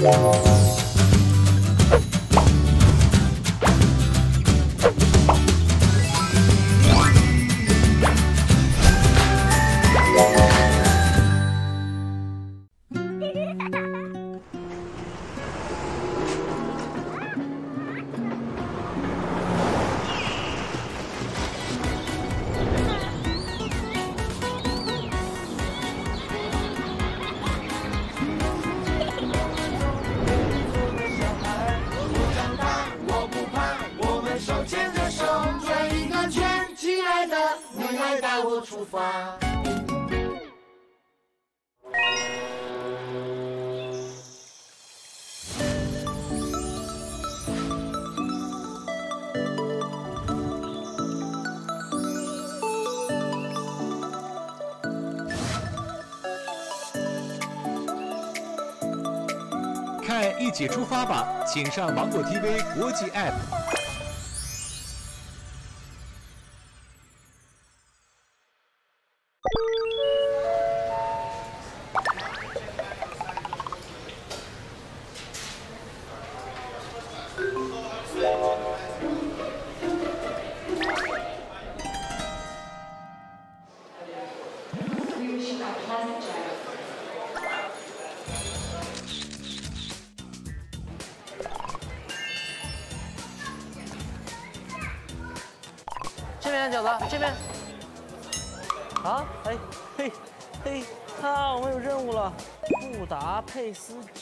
我爸爸，请上芒果 TV 国际 App。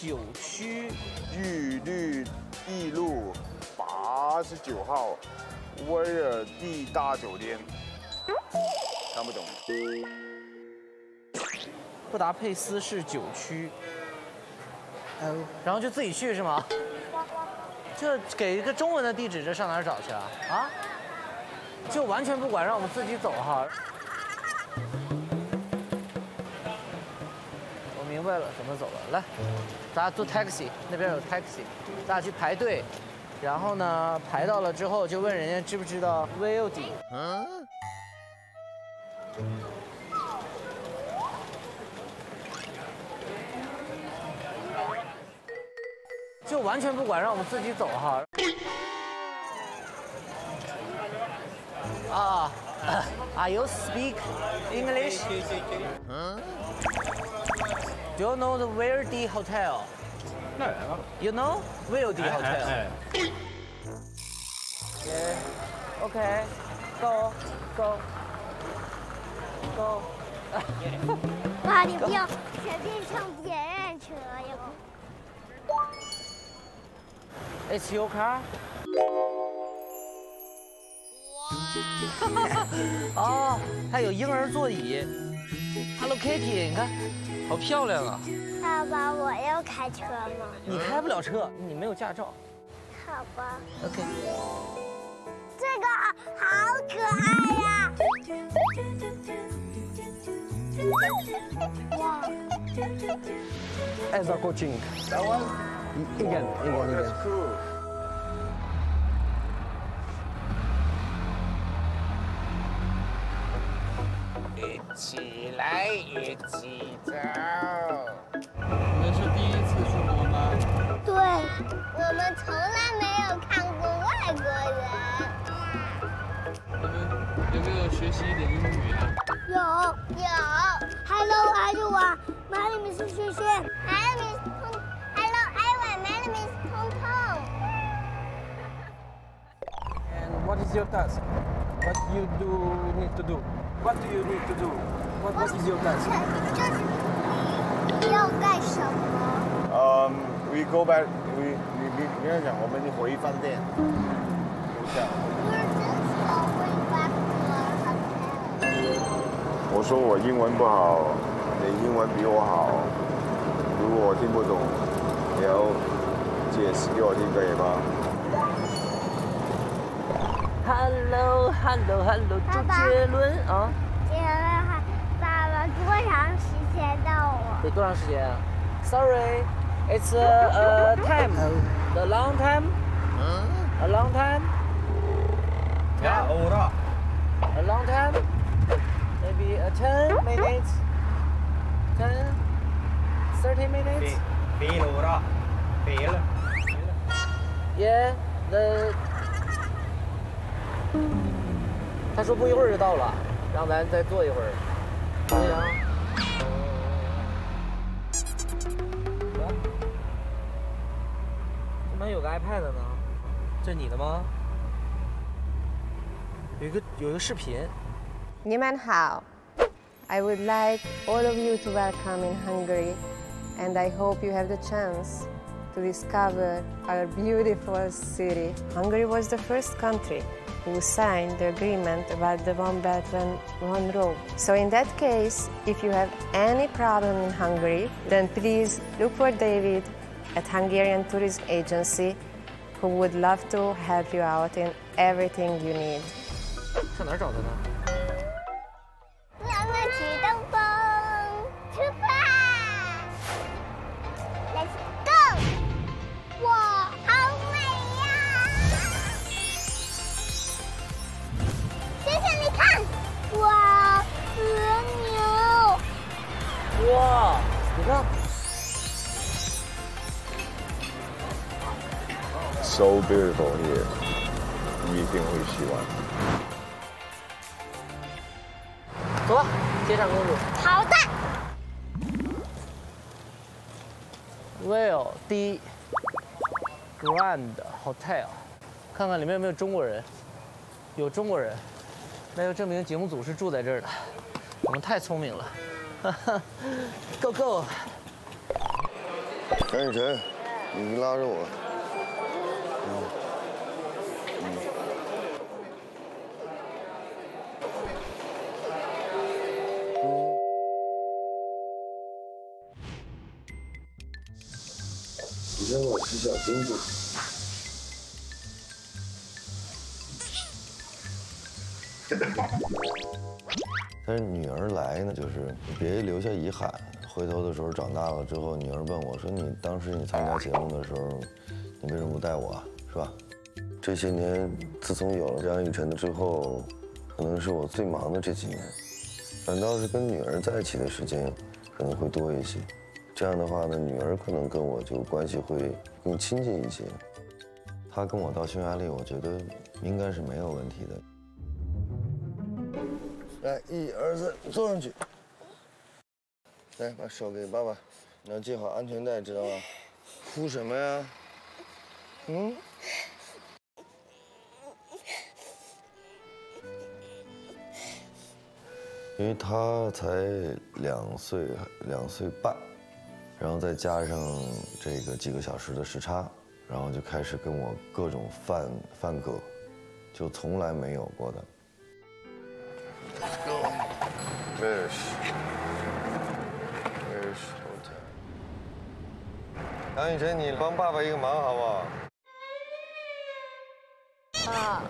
九区，玉律一路八十九号威尔蒂大酒店，看不懂。布达佩斯是九区。然后就自己去是吗？这给一个中文的地址，这上哪找去啊？啊？就完全不管，让我们自己走哈。白了，怎么走了？来，大家坐 taxi，那边有 taxi，大家去排队，然后呢，排到了之后就问人家知不知道 VOD。嗯。就完全不管，让我们自己走哈。啊，Are you speak English? Do you know the Verdi Hotel? No. You know Verdi Hotel? Yeah. Okay. Go. Go. Go. 爸，你不要随便上别人车哟！It's your car. 哦，还有婴儿座椅，Hello Kitty，你看，好漂亮啊！爸爸，我要开车吗？你开不了车，你没有驾照。好吧。OK。这个好可爱呀！哇！As a coaching. That one? Igen, igen, igen. 起来，一起走。你们是第一次出国吗？对，我们从来没有看过外国人。你们有没有学习一点英语啊？有有，Hello everyone, my name is 轩轩，My name is Tong. Hello everyone, my name is Tong. And what is your task? What you do need to do? What do you need to do? What, what is your 要干什么？嗯、w e go back. We we we 你要讲我们回饭店。我说我英文不好，你英文比我好。如果我听不懂，你要解释给我听，可以吗？Hello Hello Hello，周杰伦啊，接下来还爸爸多长时间到我？得多长时间啊？Sorry, it's a, a time, a long time, a long time, Ja, ora. a long time, maybe a ten minutes, ten, thirty minutes. Fin ora. 别了，耶，那 他说不一会儿就到了，让咱再坐一会儿。可以啊。怎么有个 iPad 呢？这你的吗？有一个有一个视频。你们好。I would like all of you to welcome in Hungary, and I hope you have the chance to discover our beautiful city. Hungary was the first country who signed the agreement about the One Belt One, One Road. So in that case, if you have any problem in Hungary, then please look for David at Hungarian Tourism Agency, who would love to help you out in everything you need. 上哪儿找他呢？ Grand Hotel，看看里面有没有中国人。有中国人，那就证明节目组是住在这儿的。我们太聪明了。Go Go！陈雨晨，你拉着我。你让我吃小金子。是女儿来呢，就是别留下遗憾。回头的时候长大了之后，女儿问我说：“你当时你参加节目的时候，你为什么不带我啊？是吧？”这些年，自从有了张雨晨之后，可能是我最忙的这几年，反倒是跟女儿在一起的时间可能会多一些。这样的话呢，女儿可能跟我就关系会更亲近一些。她跟我到匈牙利，我觉得应该是没有问题的。来，一二三，坐上去。来，把手给爸爸，你要系好安全带，知道吗？哭什么呀？嗯？因为他才两岁，两岁半，然后再加上这个几个小时的时差，然后就开始跟我各种犯犯葛，就从来没有过的。Go. Fish. Fish hotel. 杨雨晨，你帮爸爸一个忙好不好？啊，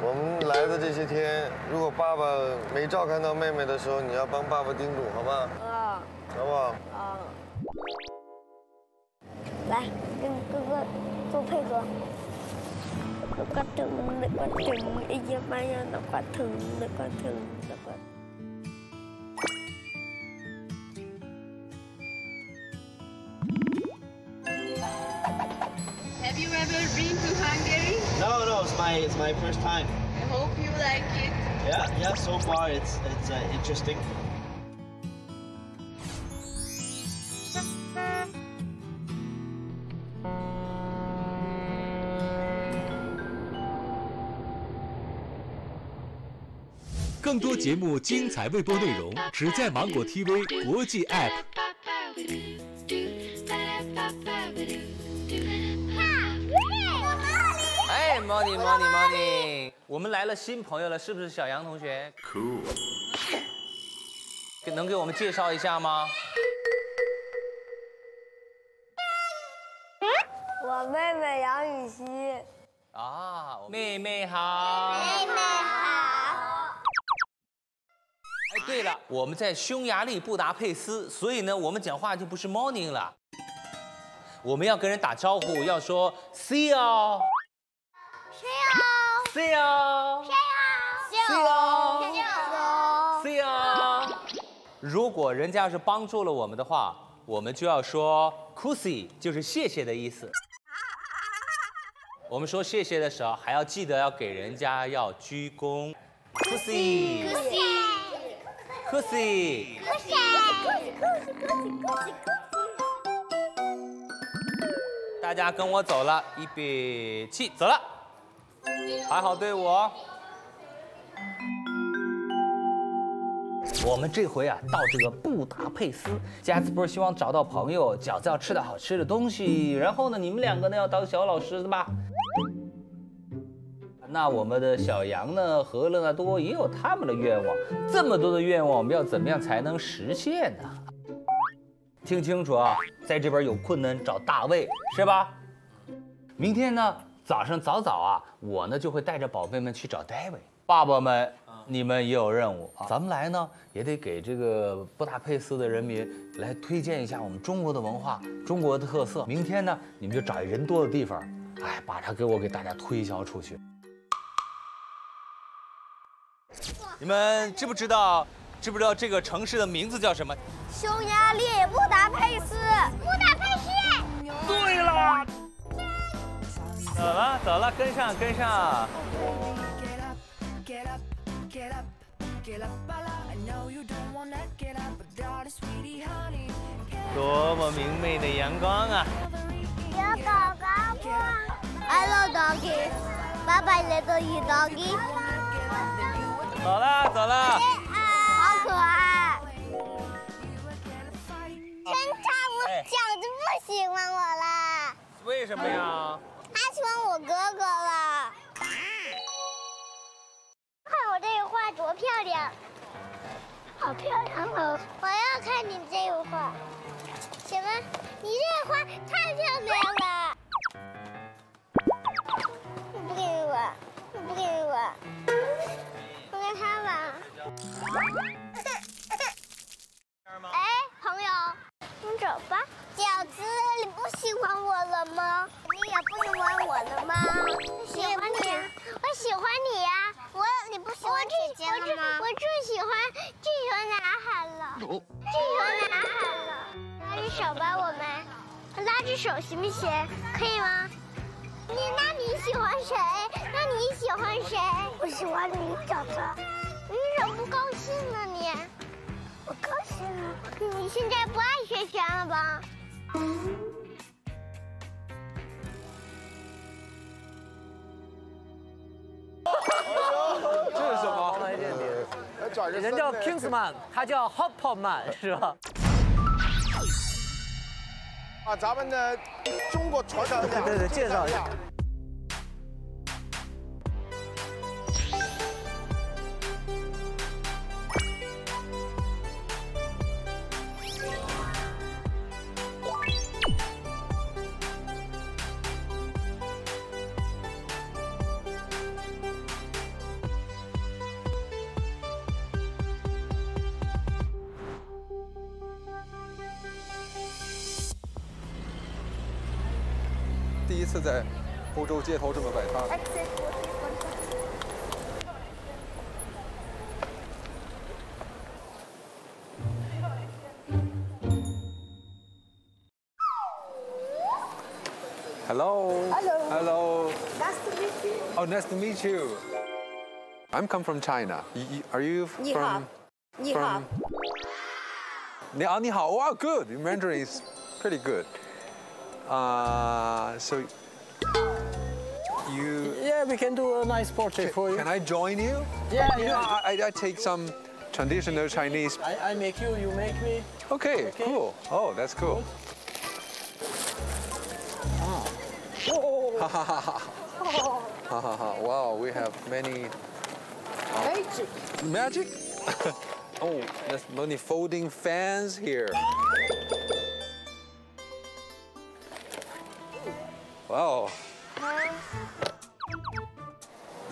我们来的这些天，如果爸爸没照看到妹妹的时候，你要帮爸爸叮嘱，好吗？啊好不好？啊！来，跟哥哥做配合。Nó có thừng, nó có thừng, ý giờ bây nó có thừng, nó có thừng, nó có Have you ever been to Hungary? No, no, it's my it's my first time. I hope you like it. Yeah, yeah. So far, it's it's uh, interesting.《节目精彩未播内容，只在芒果 TV 国际 App。哎，morning morning morning，我们来了新朋友了，是不是小杨同学？Cool。能给我们介绍一下吗？我妹妹杨雨熙，啊，妹妹好。妹妹好。哎，对了，我们在匈牙利布达佩斯，所以呢，我们讲话就不是 morning 了，我们要跟人打招呼，要说 see you。谁呀？see you。See you.？see you。如果人家要是帮助了我们的话，我们就要说 kusi，就是谢谢的意思。我们说谢谢的时候，还要记得要给人家要鞠躬。kusi kusi，大家跟我走了，预备起，走了，排好队伍哦。我们这回啊，到这个布达佩斯，加斯不是希望找到朋友，饺子要吃点好吃的东西，然后呢，你们两个呢要当小老师的吧？那我们的小杨呢和乐纳多也有他们的愿望，这么多的愿望，我们要怎么样才能实现呢？听清楚啊，在这边有困难找大卫，是吧？明天呢早上早早啊，我呢就会带着宝贝们去找大卫。爸爸们，你们也有任务啊，咱们来呢也得给这个布达佩斯的人民来推荐一下我们中国的文化、中国的特色。明天呢，你们就找一人多的地方，哎，把它给我给大家推销出去。你们知不知道？知不知道这个城市的名字叫什么？匈牙利布达佩斯，布达佩斯。对了，走了走了，跟上跟上。多么明媚的阳光啊！有狗狗不？Hello doggy，爸爸 little doggy。走了走了。好可爱。侦查，我饺子不喜欢我了。为什么呀？他喜欢我哥哥了。看我这个画多漂亮，好漂亮哦！我要看你这个画，行吗？你这个画太漂亮了。我不给你玩，我不给你玩，我跟他玩。哎，朋友，你走吧。饺子，你不喜欢我了吗？你也不喜欢我了吗？我喜欢你，我喜欢你呀。我你不喜欢姐姐了吗？我最喜欢最喜欢男孩了，最喜欢男孩了。拉着手吧，我们拉着手行不行？可以吗？你那你喜欢谁？那你喜欢谁？我喜欢你，饺子。你怎么不高兴呢？你？我高兴啊。你现在不爱萱萱了吧？这是什么？人叫 Kingsman，他叫 Hopman 是吧？啊，咱们的中国传统两对对介绍一下。欧洲街头这么摆摊。Hello. Hello. Hello. Nice to meet you. Oh, nice to meet you. I'm come from China. Are you from? hao. Ni hao. from- Ni, ah, ni hao. Wow, good. Your Mandarin is pretty good. Uh, so you. Yeah, we can do a nice portrait for you. Can I join you? Yeah, You know, yeah. I, I take some traditional Chinese. I, I make you, you make me. Okay, cool. Oh, that's cool. Ha ha ha ha. Ha ha ha. Wow, we have many. Uh, magic. Magic? oh, there's many folding fans here. Wow.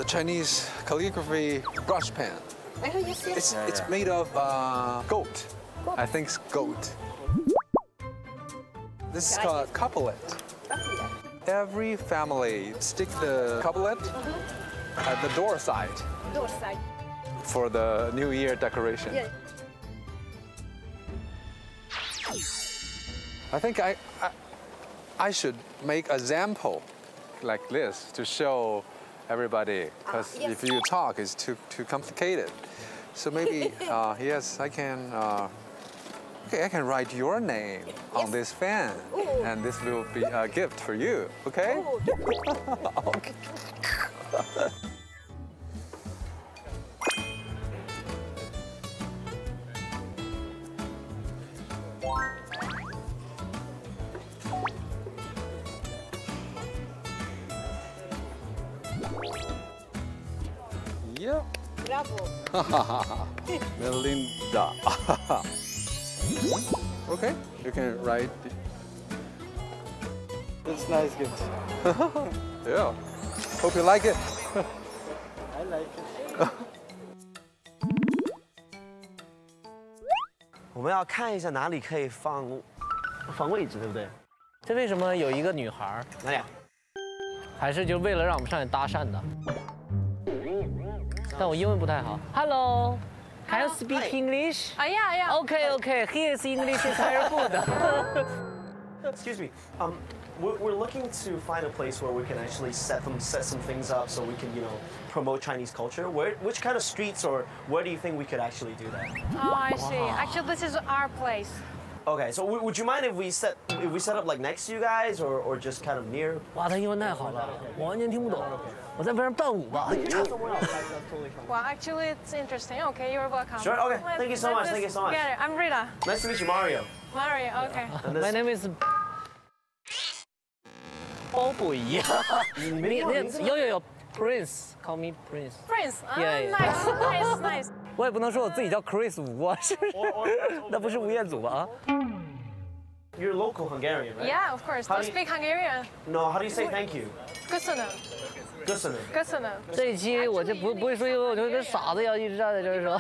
The Chinese calligraphy brush pen. Where you see? It's, it's made of uh, goat. I think it's goat. This is called couplet. Every family stick the couplet at the door side Door side. for the New Year decoration. Yeah. I think I, I, I should make a sample like this to show everybody because yes. if you talk it's too too complicated. So maybe uh, yes, I can. Uh, okay, I can write your name on this fan, Ooh. and this will be a gift for you. Okay? okay. Yep. Bravo. Melinda. okay, you can write. It's nice gift. yeah. Hope you like it. I like it. 我们要看一下哪里可以放放位置，对不对？这为什么有一个女孩儿？哪里啊？还是就为了让我们上去搭讪的？ 但我英文不太好。Hello。Can you speak English? Uh, yeah, yeah. Okay, okay. His English is very good. Excuse me. Um, we're, we're looking to find a place where we can actually set them set some things up so we can you know promote Chinese culture. Where which kind of streets or where do you think we could actually do that? Oh, I see. Actually, this is our place. Okay, so w- would you mind if we set if we set up like next to you guys or, or just kind of near? 哇，他英文太好了，我完全听不懂。 我在边上伴舞吧。 Well, actually, it's interesting. Okay, you're welcome. Sure, okay. Let's- Thank you so let's much, just thank you so much. get it. I'm Rita. Nice to meet you, Mario. Mario, okay. My name is 包不一样。你你有有有 Prince，call me Prince。 Prince. Ah, Yeah, yeah. nice, nice, nice. 我也不能说我自己叫 Chris 吴啊，是不是？那不是吴彦祖吧？啊？ You're local Hungarian, right? Yeah, of course. How Do do you you- speak Hungarian? No, how do you say thank you? Köszönöm. Köszönöm. Köszönöm. 这一期我就不不会说英文，我就跟傻子一样一直站在这儿说。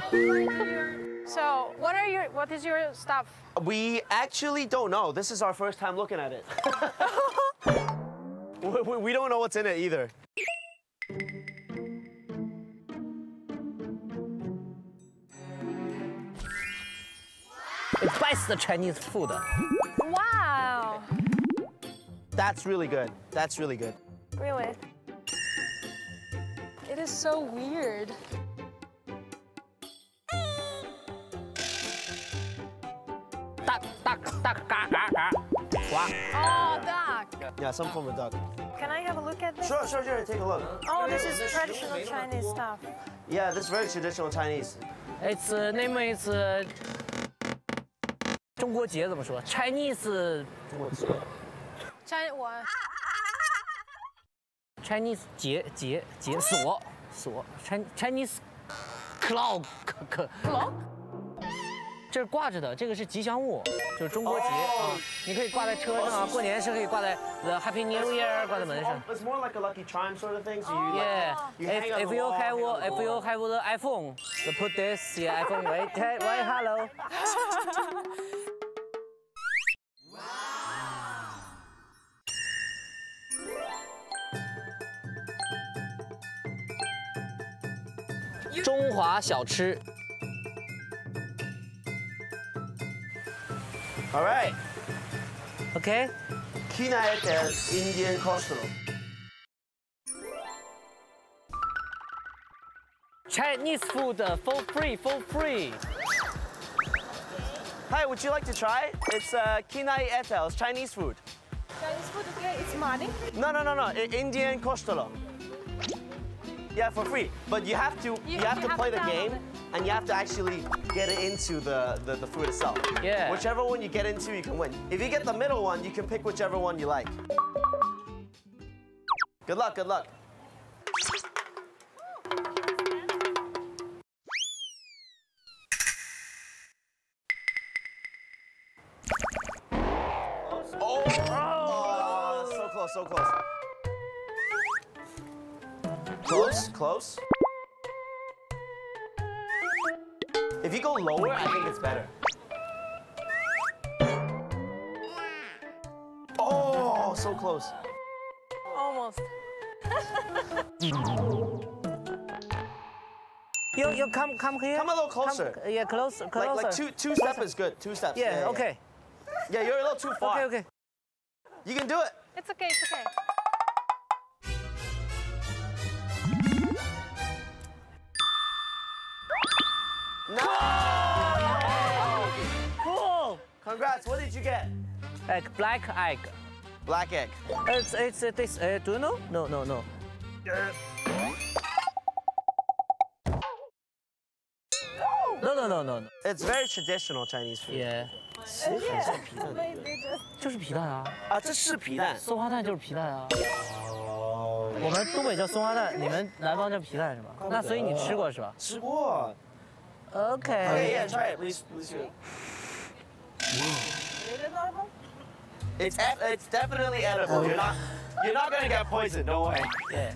So, what are your what is your stuff? We actually don't know. This is our first time looking at it. we, we- we don't know what's in it either. It's best Chinese food. Wow. That's really good. That's really good. Really? It is so weird. Duck, duck, duck, quack, quack. Oh, duck. Yeah, some form of duck. Can I have a look at this? Sure, sure, sure. Take a look. Oh, this is traditional Chinese stuff. Yeah, this is very traditional Chinese. Its uh, name is uh, 中国结怎么说？Chinese 中国结 China what? Chinese 结结结锁锁 Chin- Chinese clock clock 这是挂着的，这个是吉祥物，就是中国结啊，你可以挂在车上啊，过年是可以挂在 The Happy New Year 挂在门上。It's more like a lucky charm sort of thing. So you, Yeah, if, if you have if you have the iPhone, put this yeah iPhone wait wait hello. 中华小吃 All right. Okay. Kinaet at Indian Coastal. Chinese food for free for free. Hi, would you like to try? It's uh, Kinai Etel. It's Chinese food. Chinese food, okay? It's money. No, no, no, no. I- Indian Coastal. Yeah, for free. But you have to you, You- have you to have play the game and you have to actually get it into the, the, the food itself. Yeah. Whichever one you get into, you can win. If you get the middle one, you can pick whichever one you like. Good luck, good luck. Oh, so close, so close. Close, close. If you go lower, I think it's better. Oh, so close. Almost. You you come come here. Come a little closer. Come, yeah, closer, closer. Like, like two, two step is good. Two steps. Yeah, okay. Yeah, you're a little too far. Okay, okay. You can do it. It's okay, it's okay. Egg, black egg. Black egg. It's it's uh, this. Uh, do you know? No, no, no. No, no, no, no. It's very traditional Chinese food. Yeah. 其实很像皮蛋的感觉。就是皮蛋啊。啊，这是皮蛋。松花蛋就是皮蛋啊。我们东北叫松花蛋，你们南方叫皮蛋是吧？那所以你吃过是吧？吃过。 OK。 Okay, yeah, try it, please. please do it. It's eff- it's definitely edible. You're not you're not gonna get poisoned. No way. Yeah.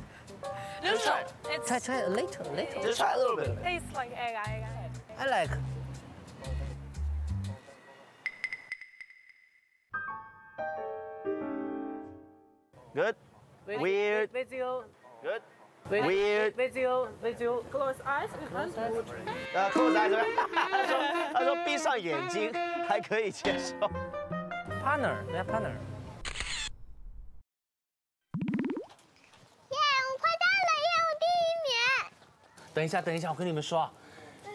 Just try. it. It's, Try try a little, little. Just try a little bit of it. tastes like egg, egg, egg. I like. Good. Weird. With you. Good. With, Weird. With you. With you. Close eyes. Close eyes. 呃，扣子还是他说他说闭上眼睛还可以接受。 Partner, partner. 耶，我快到了耶，我第一名。等一下，等一下，我跟你们说啊，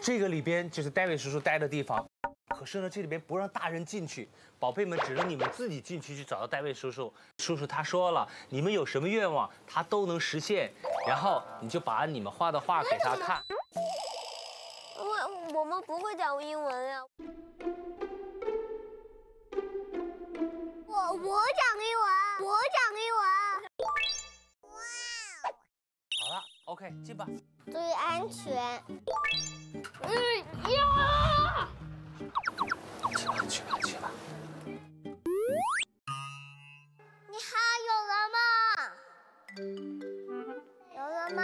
这个里边就是戴维叔叔待的地方。可是呢，这里边不让大人进去，宝贝们只能你们自己进去去找到戴维叔叔。叔叔他说了，你们有什么愿望，他都能实现。然后你就把你们画的画给他看。我我们不会讲英文呀。我我讲英文，我讲英文。好了，OK，进吧。注意安全。嗯呀！去吧，去吧，去吧。你好，有人吗？有人吗？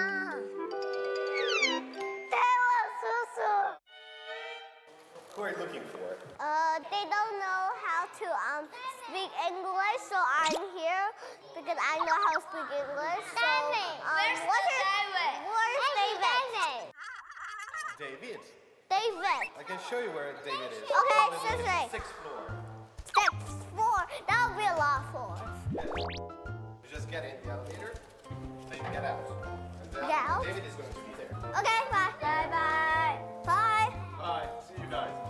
Who are you looking for? Uh, they don't know how to um speak English, so I'm here because I know how to speak English. So, um, Where's what's the your- David? Where's David? David. David. I can show you where David is. Okay, Probably this the way. Sixth floor. Step four. That would be a lot for us. You just get in the elevator, then you get out. And then Get out? David is going to be there. Okay, bye. Bye bye. Bye. Bye. See you guys.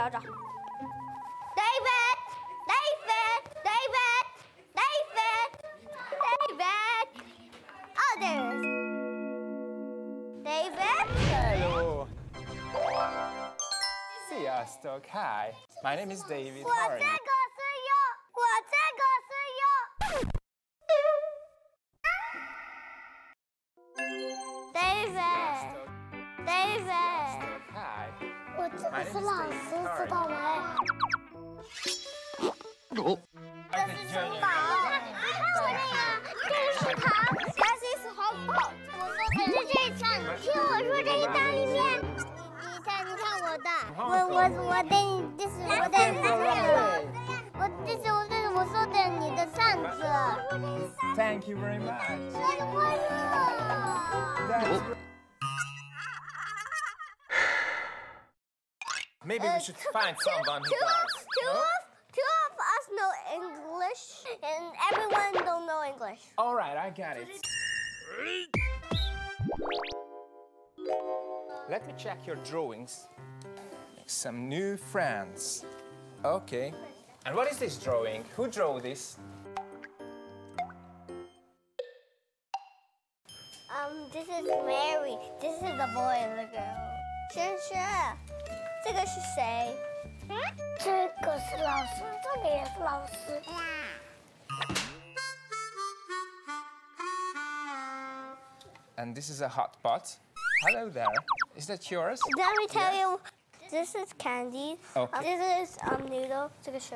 找找。David, David, David, David, David. Oh. David. Hello. Hi. My name is David. How are you? find someone who Two of, does. two of, two of us know English, and everyone don't know English. All right, I got it. Let me check your drawings. Make some new friends. Okay. And what is this drawing? Who drew this? Um, this is Mary. This is the boy and the girl. 轩轩，这个是谁？ 这个是老师，这个也是老师。 And this is a hot pot. Hello there. Is that yours? Let me tell you, this is candy. Okay. This is um noodle. 这个是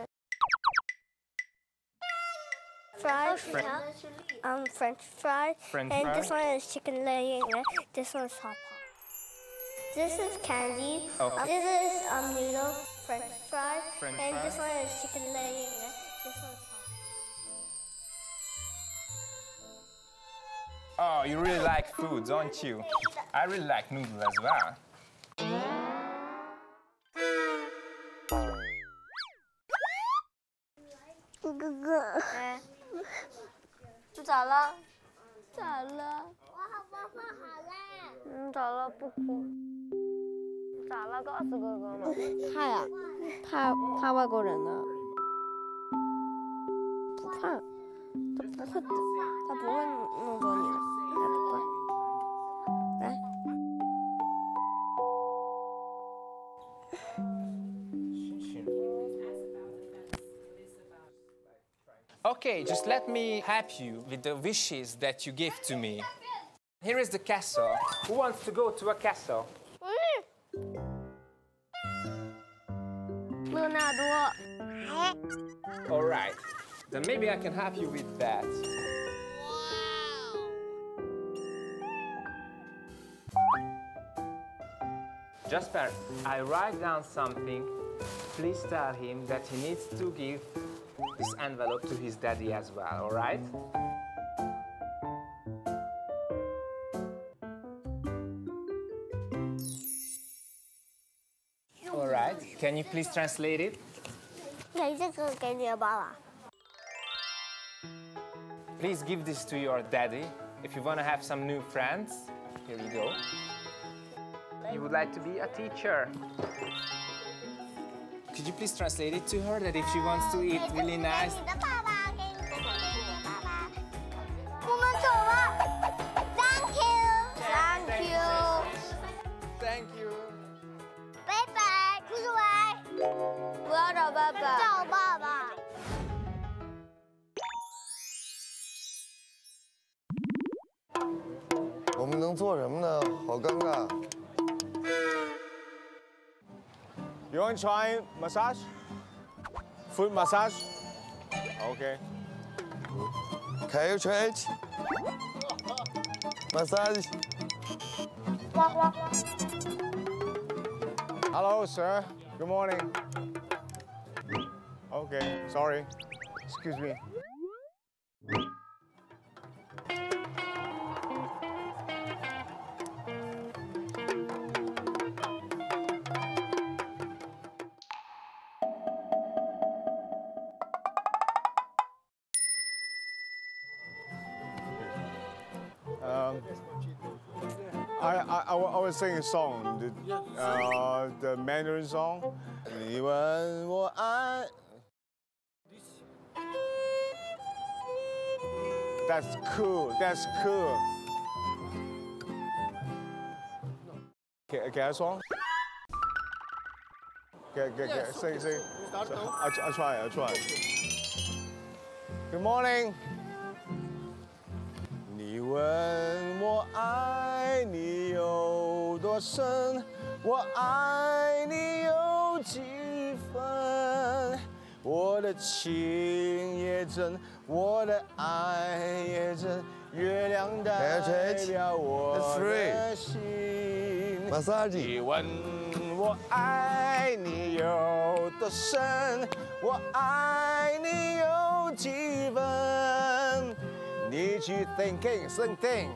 fries. French- Um, French fries. French and fries. this one is chicken leg. and This one's hot pot. This is candy. Okay. This is um noodle, French fries. French and this fries. one is chicken leg. and This one's hot. Oh, you really like food, don't you? I really like noodles as well. Eh. 咋了？咋了？我好棒棒好了。嗯，咋了？不哭。 咋了？告诉哥哥嘛。他呀，他他外国人呢，不怕，他不会，他不会弄走你的，他不会。来， Okay, just let me help you with the wishes that you give to me. Here is the castle. Who wants to go to a castle? Then maybe I can help you with that. Jasper, I write down something. Please tell him that he needs to give this envelope to his daddy as well, all right? All right. Can you please translate it? Please give this to your daddy. If you want to have some new friends, here you go. You would like to be a teacher. Could you please translate it to her that if she wants to eat really nice... massage? Foot massage? Okay. Can you change? Massage. Hello, sir. Good morning. Okay, sorry. Excuse me. I, I, wa- I was singing a song, the, uh, the Mandarin song. 你问我爱 That's cool. That's cool. Can, can I song? Can, can, can, sing, sing. I'll, I'll try. I'll try. Good morning. 你问我爱你有 多深，我爱你有几分？我的情也真，我的爱也真，月亮代表我的心。Massage. 你问我爱你有多深，我爱你有几分？你去 thinking thinking，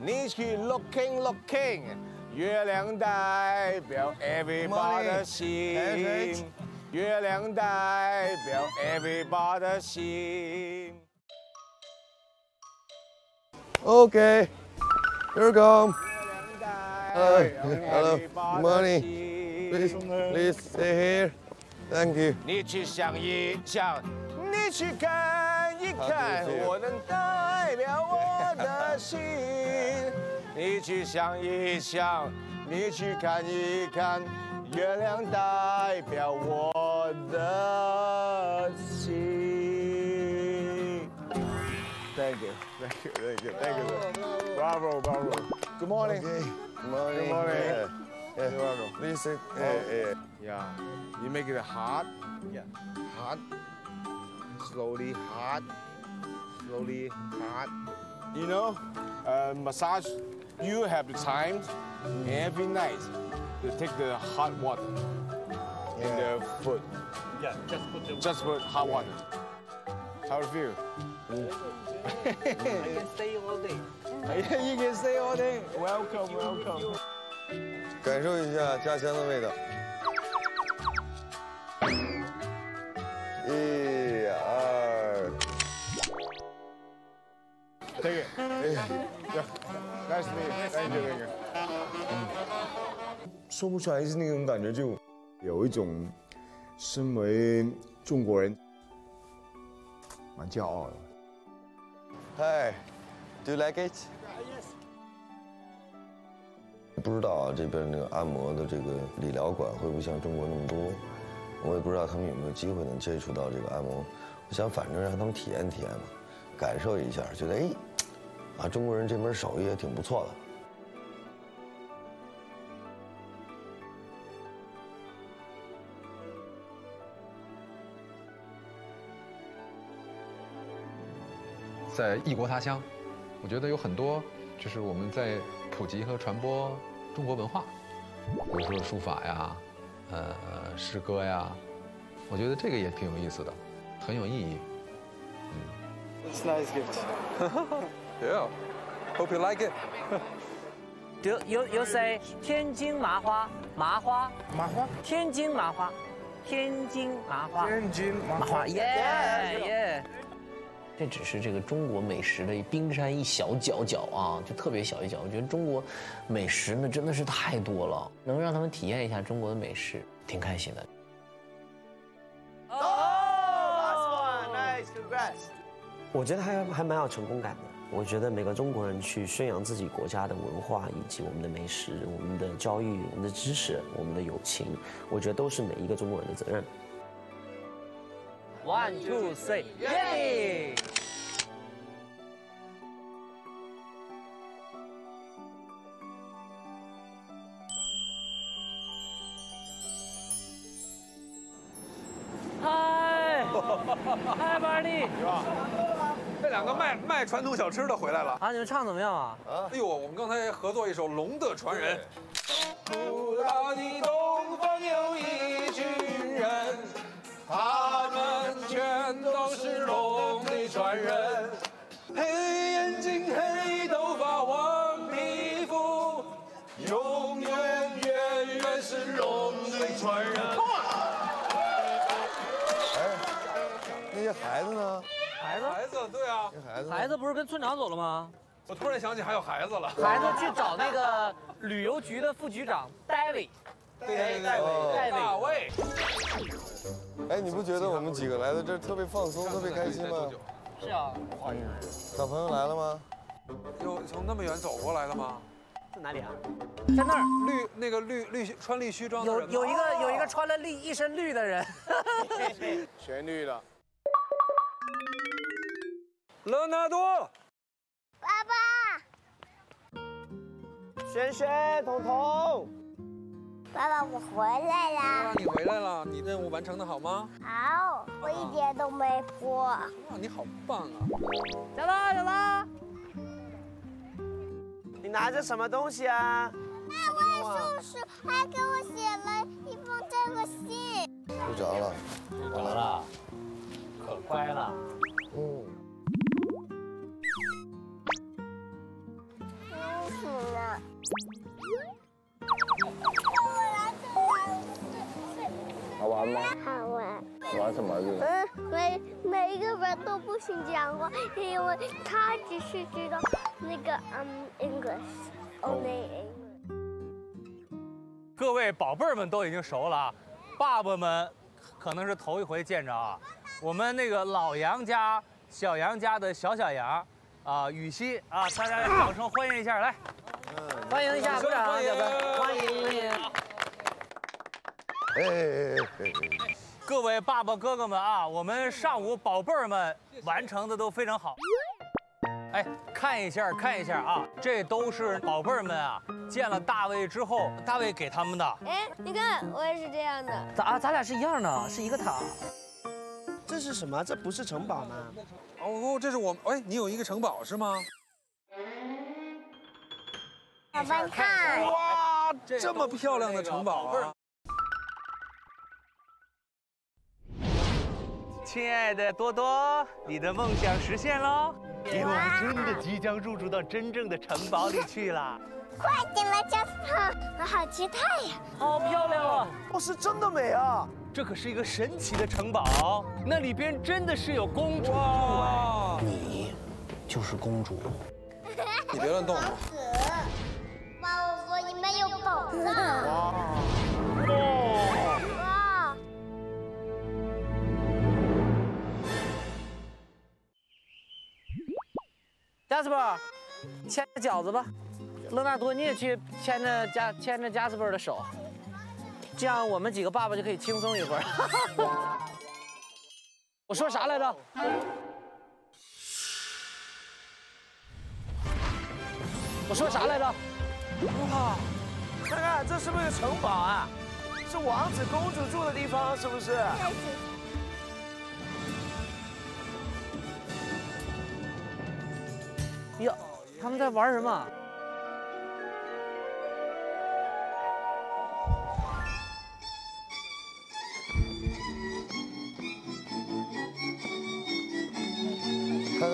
你去 looking looking，月亮代表 everybody 的心，月亮代表 everybody 的心。Okay. Here we go. Hello. Hello. Good morning. Please, please stay here. Thank you. 你去想一想，你去看一看，我能代表我的心。你去想一想，你去看一看，月亮代表我的心。Thank you, thank you, thank you, thank you. Bravo, bravo. Good morning. Good morning. Good morning. Yeah. Yeah. You're welcome. Please sit. Yeah, yeah, yeah. You make it hot. Yeah. Hot. Slowly hot. slowly, hot. You know, uh, massage. You have the time every night to take the hot water in the foot. Yeah, just put the. Just put hot water. How it feel? I can stay all day. you can stay all day. Welcome, welcome. 感受一下家乡的味道。一二，这个，呀 ，nice to meet you. Thank you, thank you. 说不出来是那种感觉，就有一种身为中国人蛮骄傲的。Hi, do you like it? 不知道啊，这边那个按摩的这个理疗馆会不会像中国那么多？我也不知道他们有没有机会能接触到这个按摩。我想反正让他们体验体验嘛，感受一下，觉得哎，啊，中国人这门手艺也挺不错的。在异国他乡，我觉得有很多就是我们在普及和传播中国文化，比如说书法呀，呃，诗歌呀，我觉得这个也挺有意思的，很有意义。It's nice gift. Yeah, hope you like it. You you you say 天津麻花麻花麻花天津麻花天津麻花天津麻麻花耶 Yeah, 耶。这只是这个中国美食的冰山一小角角啊，就特别小一角。我觉得中国美食呢真的是太多了，能让他们体验一下中国的美食，挺开心的。Oh, last one, nice, congrats. 我觉得还还蛮有成功感的。我觉得每个中国人去宣扬自己国家的文化，以及我们的美食、我们的教育、我们的知识、我们的友情，我觉得都是每一个中国人的责任。One two three，耶！嗨，嗨，巴力，这两个卖卖传统小吃的回来了啊！你们唱怎么样啊？哎呦，我们刚才合作一首《龙的传人》。古老的东方有一群人，他们全都是龙的传人。黑眼睛，黑头发，黄皮肤，永远远远是龙的传人。哎，那些孩子呢？孩子，孩子，对啊，孩子，孩子不是跟村长走了吗？我突然想起还有孩子了。孩子去找那个旅游局的副局长戴维，对对对，戴维，戴大维。卫。哎，你不觉得我们几个来到这儿特别放松、特别开心吗？是啊。欢迎小朋友来了吗？有从那么远走过来的吗？在哪里啊？在那儿。绿那个绿绿穿绿西装的有有一个有一个穿了绿一身绿的人。全绿的。勒纳多。爸爸，轩轩，彤彤，爸爸，我回来啦！你回来了，你任务完成的好吗？好，我一点都没破。哇，你好棒啊！小乐，小乐，你拿着什么东西啊？那位叔叔还给我写了一封这个信。睡着了。睡着了，可乖了。嗯。好玩吗？好玩。玩什么去？嗯，每每一个人都不行讲话，因为他只是知道那个嗯 English，only English。各位宝贝儿们都已经熟了啊，爸爸们可能是头一回见着啊。我们那个老杨家、小杨家的小小杨啊，雨欣啊，大家掌声欢迎一下，来，欢迎一下，鼓掌，欢迎欢迎欢迎。哎哎哎哎哎！各位爸爸哥哥们啊，我们上午宝贝儿们完成的都非常好。哎，看一下看一下啊，这都是宝贝儿们啊，见了大卫之后，大卫给他们的。哎，你看，我也是这样的。咱啊，咱俩是一样的，是一个塔。这是什么？这不是城堡吗？哦，这是我们，哎，你有一个城堡是吗？宝宝看，哇，这么漂亮的城堡啊！亲爱的多多，你的梦想实现喽！因为我们真的即将入住到真正的城堡里去了。快点来加斯帕，我好期待呀！好漂亮啊！哦，是真的美啊！这可是一个神奇的城堡，那里边真的是有公主。你就是公主。你别乱动。王子，妈，我说你们有宝藏。哇！哇！Jasper，牵着饺子吧。勒纳多，你也去牵着加牵着 Jasper 的手，这样我们几个爸爸就可以轻松一会儿。我说啥来着？我说啥来着？哇，看看这是不是城堡啊？是王子公主住的地方，是不是？哟，他们在玩什么？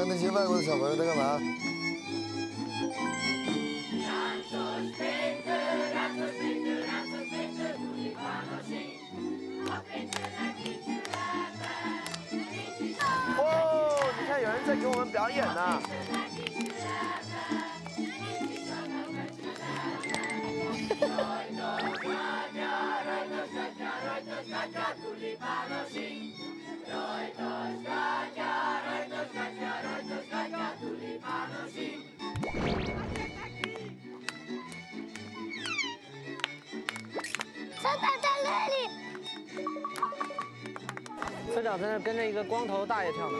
那些外国的小朋友在干嘛？哦，你看有人在给我们表演呢。车长在那里。村长在那跟着一个光头大爷跳呢。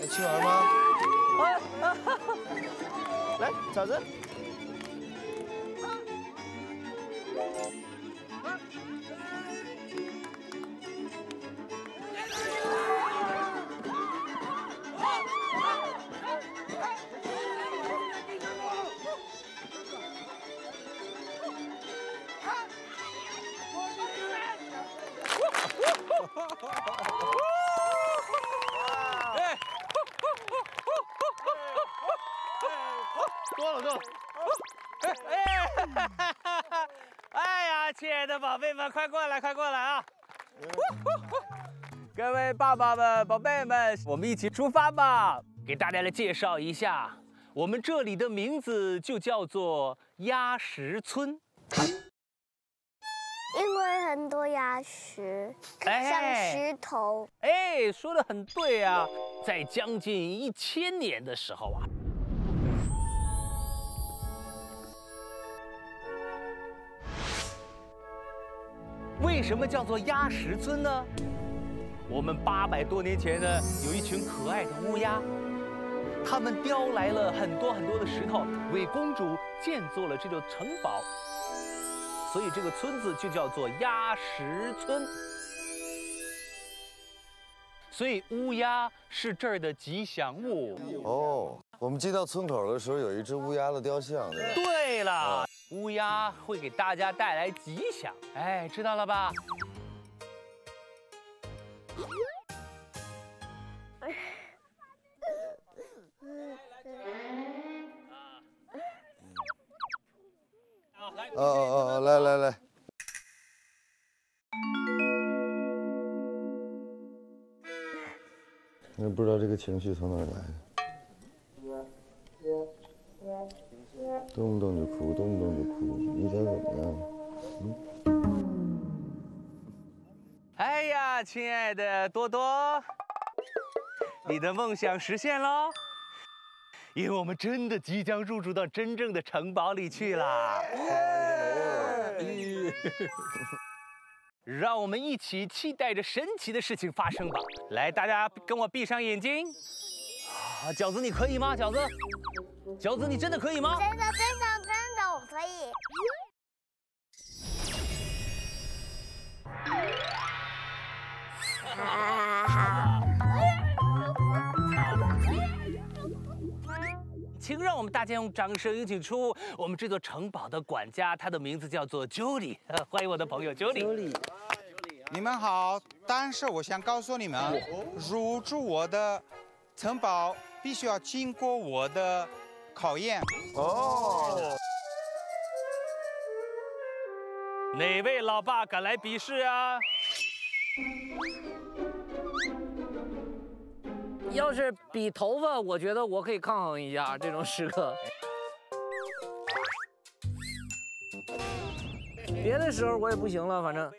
要 去玩吗？来，饺子。哎，够了够了。哎呀，亲爱的宝贝们，快过来，快过来啊！各位爸爸们、宝贝们，我们一起出发吧！给大家来介绍一下，我们这里的名字就叫做鸭石村。因为很多牙石，哎像石头。哎，说的很对啊，在将近一千年的时候啊，为什么叫做鸭石村呢？我们八百多年前呢，有一群可爱的乌鸦，它们叼来了很多很多的石头，为公主建造了这座城堡，所以这个村子就叫做鸭石村。所以乌鸦是这儿的吉祥物。哦，我们进到村口的时候有一只乌鸦的雕像，对吧？对了，乌鸦会给大家带来吉祥，哎，知道了吧？哦哦哦，来来来，我不知道这个情绪从哪儿来的，动不动就哭，动不动就哭，你想怎么样？哎呀，亲爱的多多，你的梦想实现喽！因为我们真的即将入住到真正的城堡里去啦！让我们一起期待着神奇的事情发生吧！来，大家跟我闭上眼睛。啊，饺子，你可以吗？饺子，饺子，你真的可以吗？真的，真的，真的，我可以。啊！请让我们大家用掌声有请出我们这座城堡的管家，他的名字叫做 Julie，欢迎我的朋友 Julie。你们好，但是我想告诉你们，入住我的城堡必须要经过我的考验。哦。哪位老爸敢来比试啊？要是比头发，我觉得我可以抗衡一下这种时刻。别的时候我也不行了，反正。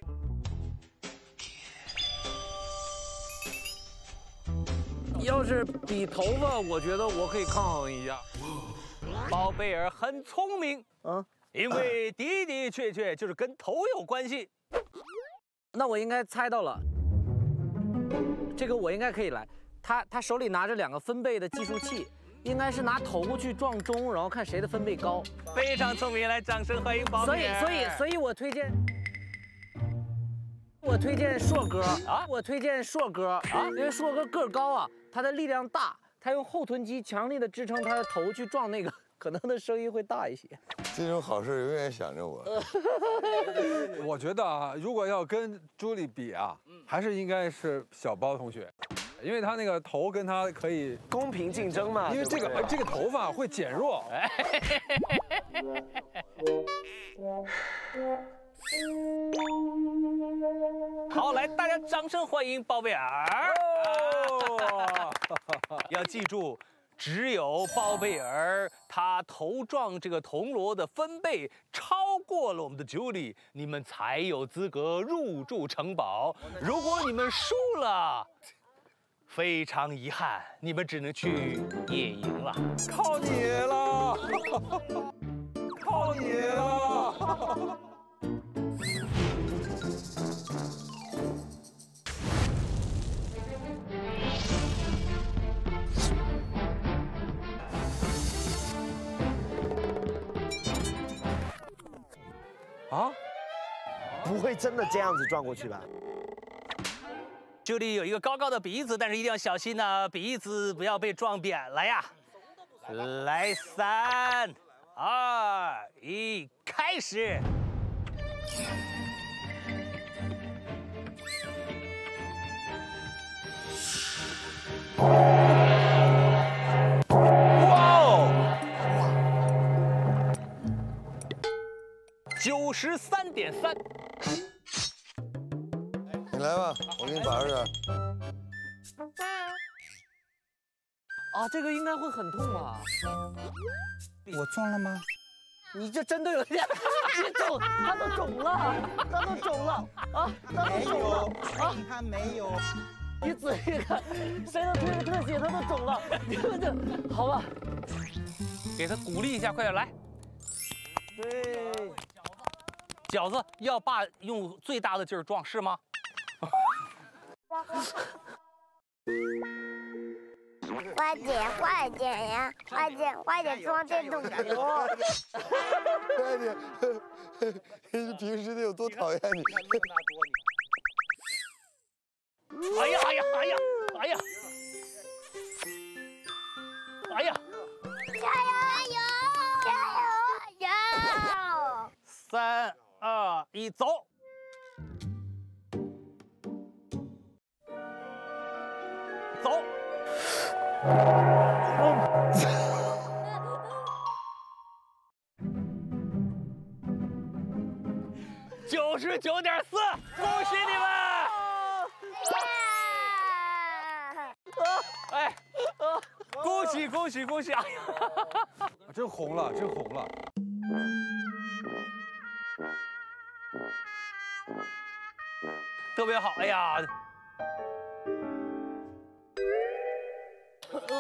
要是比头发，我觉得我可以抗衡一下。包贝尔很聪明，嗯，因为的的确确就是跟头有关系。那我应该猜到了，这个我应该可以来。他他手里拿着两个分贝的计数器，应该是拿头去撞钟，然后看谁的分贝高。非常聪明，来，掌声欢迎宝贝所以所以所以我推荐。我推荐硕哥啊！我推荐硕哥啊！因为硕哥个高啊，他的力量大，他用后臀肌强力的支撑他的头去撞那个，可能的声音会大一些。这种好事永远想着我。我觉得啊，如果要跟朱莉比啊，还是应该是小包同学，因为他那个头跟他可以公平竞争嘛。因为这个这个头发会减弱。好，来，大家掌声欢迎包贝尔。要记住，只有包贝尔他头撞这个铜锣的分贝超过了我们的 Julie，你们才有资格入住城堡。如果你们输了，非常遗憾，你们只能去野营了。靠你了，靠你了。啊，不会真的这样子转过去吧？这里有一个高高的鼻子，但是一定要小心呐，鼻子不要被撞扁了呀！来，三、二、一，开始！哇九十三点三，来吧，我给你把着点。啊，这个应该会很痛吧？我撞了吗？你这真的有点，你肿，它都肿了，它都肿了啊！它都肿了，啊，他没有。你仔细看，谁能推个特写，它都肿了。你们这，好吧？给他鼓励一下，快点来。对。饺子要爸用最大的劲儿撞是吗？花姐，快点呀！花姐，快点撞这桶锅！快点！你平时得有多讨厌你？哎呀哎呀哎呀哎呀！哎呀！加油加油加油！三。二一，走！九十九点四，恭喜你们！哎，恭喜恭喜恭喜！哎呀，真红了，真红了！特别好，哎呀！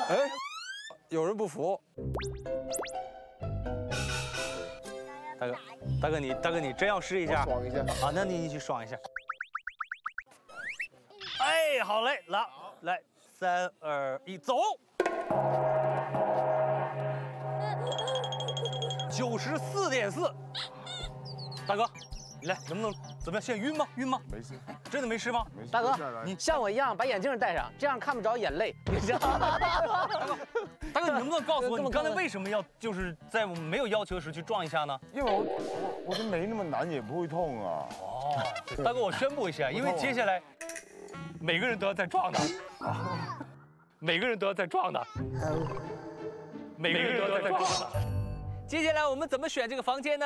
哎，有人不服。大哥，大哥你大哥你真要试一下？爽一下。啊，那你你去爽一下。哎，好嘞，来来，三二一，走。九十四点四，大哥。来，能不能怎么样？现在晕吗？晕吗？没事，真的没事吗？没事大哥，你像我一样把眼镜戴上，这样看不着眼泪。你知道吗？大哥，你能不能告诉我，你刚才为什么要就是在我们没有要求时去撞一下呢？因为我我我说没那么难，也不会痛啊。哦，大哥，我宣布一下，因为接下来每个人都要再撞的，每个人都要再撞的，每个人都要再撞的。接下来我们怎么选这个房间呢？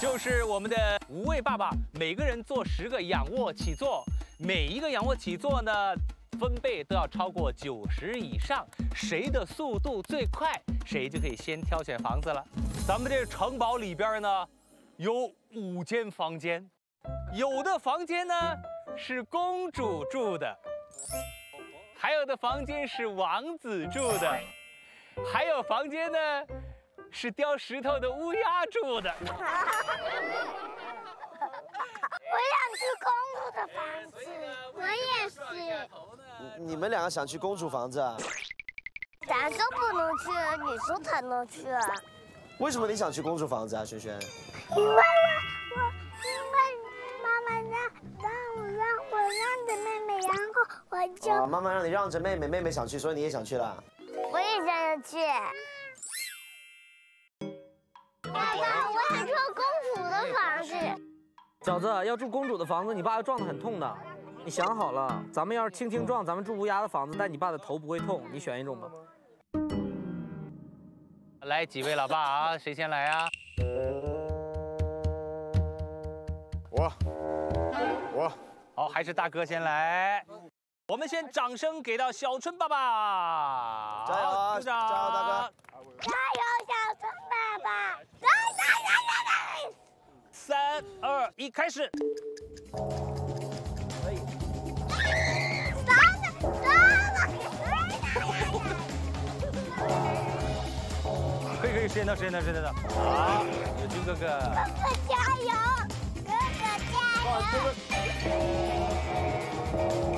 就是我们的五位爸爸，每个人做十个仰卧起坐，每一个仰卧起坐呢，分贝都要超过九十以上，谁的速度最快，谁就可以先挑选房子了。咱们这个城堡里边呢，有五间房间，有的房间呢是公主住的，还有的房间是王子住的，还有房间呢是叼石头的乌鸦住的。我想去公主的房子，我也是。你们两个想去公主房子啊？咱都不能去，你说才能去。为什么你想去公主房子啊，轩轩？因为我我因为妈妈让让我让我让着妹妹，然后我就、啊，妈妈让你让着妹妹，妹妹想去，所以你也想去了。我也想去。爸爸，我想住公主的房子。饺子要住公主的房子，你爸要撞得很痛的。你想好了，咱们要是轻轻撞，咱们住乌鸦的房子，但你爸的头不会痛。你选一种吧。来，几位老爸啊，谁先来啊？我，我，好，还是大哥先来。我们先掌声给到小春爸爸，加油啊！鼓掌加油，大哥！加油，小春爸爸！三二一，开始。可以。可以可以，时间到，时间到，时间到。好，友军哥哥。哥哥加油！哥哥加油！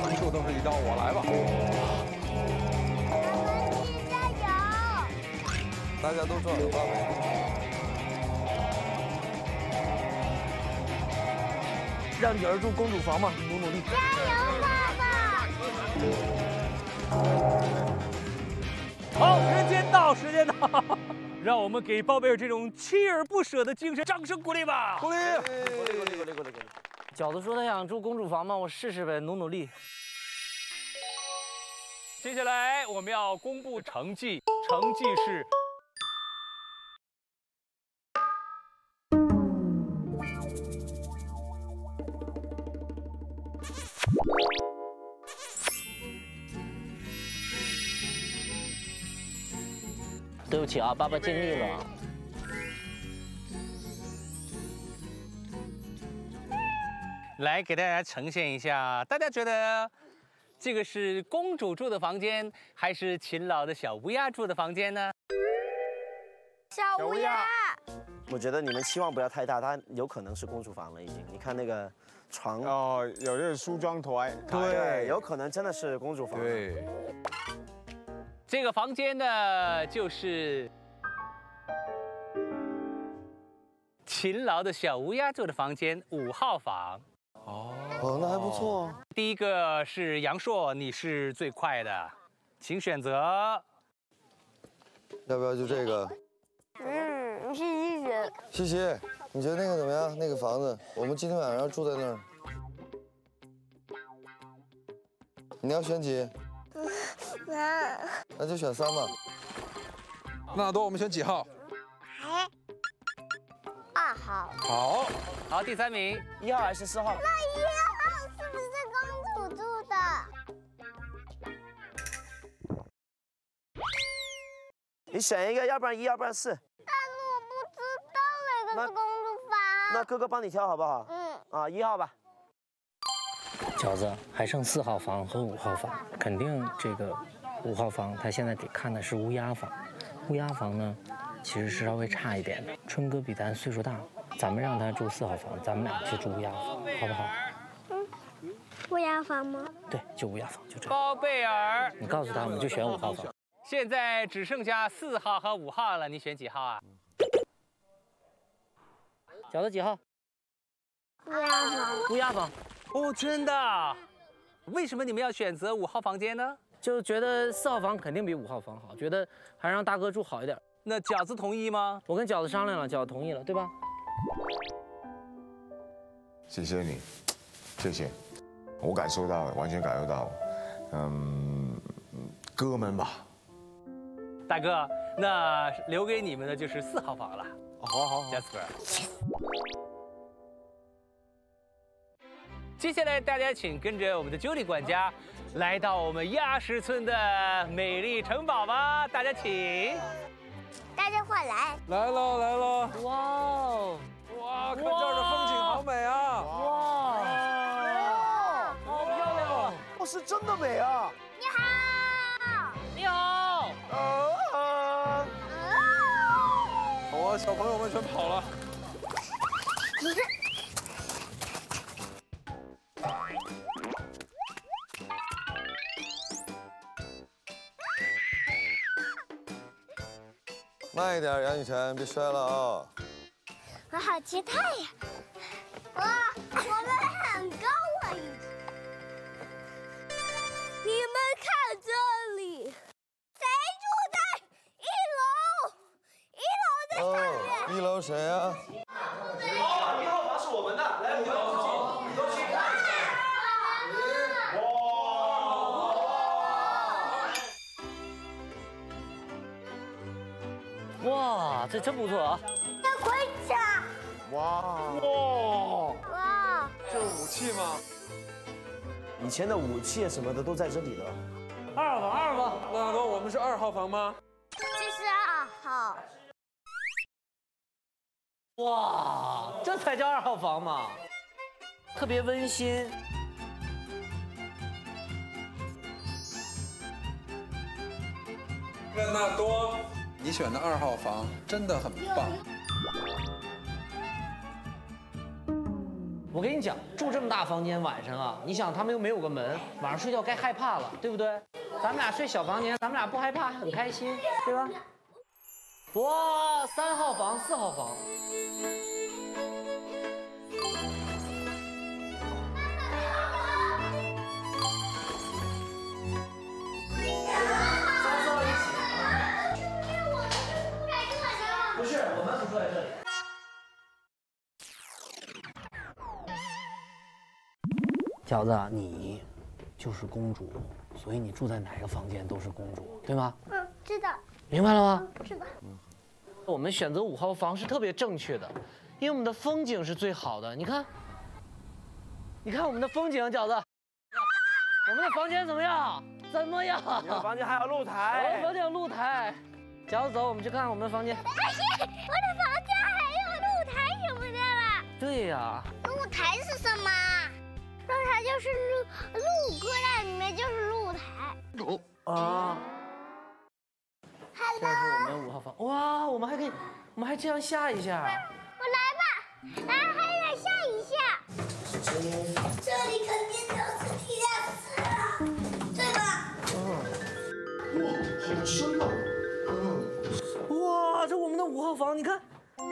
分数都是一道，我来吧。大家都撞有办法。让女儿住公主房嘛，努努力。加油，爸爸！好，时间到，时间到，让我们给包贝尔这种锲而不舍的精神掌声鼓励吧！鼓励，鼓励，鼓励，鼓励，鼓励，鼓励。饺子说他想住公主房嘛，我试试呗，努努力。接下来我们要公布成绩，成绩是。起啊，爸爸尽力了。来给大家呈现一下，大家觉得这个是公主住的房间，还是勤劳的小乌鸦住的房间呢？小乌鸦。我觉得你们期望不要太大，它有可能是公主房了已经。你看那个床哦，有这个梳妆台，对，有可能真的是公主房。对。这个房间呢，就是勤劳的小乌鸦住的房间，五号房。哦，哦，那还不错。第一个是杨硕，你是最快的，请选择。要不要就这个？嗯，是西西。西西，你觉得那个怎么样？那个房子，我们今天晚上要住在那儿。你要选几？三。那就选三吧。纳多，我们选几号？哎，二号。好，好，第三名，一号还是四号？那一号是不是公主住的？你选一个，要不然一，要不然四。但是我不知道哪个是公主房。那哥哥帮你挑好不好？嗯。啊，一号吧。饺子还剩四号房和五号房，肯定这个五号房他现在得看的是乌鸦房。乌鸦房呢，其实是稍微差一点的。春哥比咱岁数大，咱们让他住四号房，咱们俩去住乌鸦房，好不好？嗯。乌鸦房吗？对，就乌鸦房，就这样。包贝尔，你告诉他，我们就选五号房。现在只剩下四号和五号了，你选几号啊？饺子几号？乌鸦房。乌鸦房。哦，真的？为什么你们要选择五号房间呢？就觉得四号房肯定比五号房好，觉得还让大哥住好一点。那饺子同意吗？我跟饺子商量了，饺子同意了，对吧？谢谢你，谢谢，我感受到了，完全感受到了，嗯，哥们吧。大哥，那留给你们的就是四号房了。好好好，Jasper。接下来大家请跟着我们的 Judy 管家，来到我们鸭石村的美丽城堡吧。大家请。大家快来！来喽来喽！哇哦！哇，看这儿的风景好美啊！哇！好漂亮啊！哇，是真的美啊！你好！你好！啊！哇，小朋友们全跑了。慢一点，杨雨晨，别摔了啊！我好期待呀！哇，我们很高啊！你们看这里，谁住在一楼？一楼在上面。一楼谁啊？哇，这真不错啊！要回家。哇哇！哇！这是武器吗？以前的武器什么的都在这里了。二号房，二号房。那多，我们是二号房吗？这是二号。哇，这才叫二号房嘛，特别温馨。任纳多，你选的二号房真的很棒。我跟你讲，住这么大房间，晚上啊，你想他们又没有个门，晚上睡觉该害怕了，对不对？咱们俩睡小房间，咱们俩不害怕，很开心，对吧？哇，三号房、四号房。不饺子，你就是公主，所以你住在哪个房间都是公主，对吗？嗯，知道。明白了吗？是的。我们选择五号房是特别正确的，因为我们的风景是最好的。你看，你看我们的风景，饺子，我们的房间怎么样？怎么样？我们房间还有露台我台。们房间有露台。饺子，走，我们去看看我们的房间。哎，我的房间还有露台什么的啦。对呀、露台是什么？露台就是路路过在里面就是露台。啊。这是我们五号房。哇，我们还可以，我们还这样下一下。我来吧，来，还来下一下。这里肯定都是地下室啊，对吧？哇，好深啊！哇，这我们的五号房，你看。哇，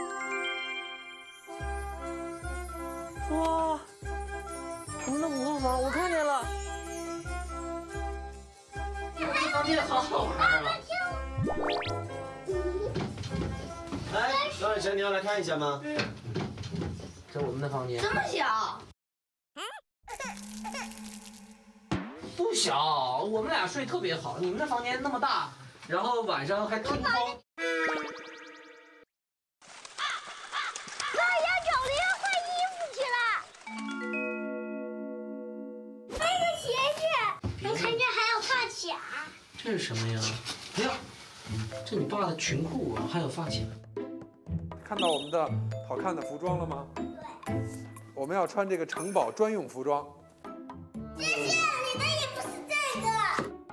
我们的五号房，我看见了。我们的房间好好玩啊！来，张雨晨，你要来看一下吗？这我们的房间。这么小，不小，我们俩睡特别好。你们的房间那么大，然后晚上还通风。这是什么呀？哎呀，这你爸的裙裤啊，还有发卡。看到我们的好看的服装了吗？对我们要穿这个城堡专用服装。姐姐，你的衣服是这个，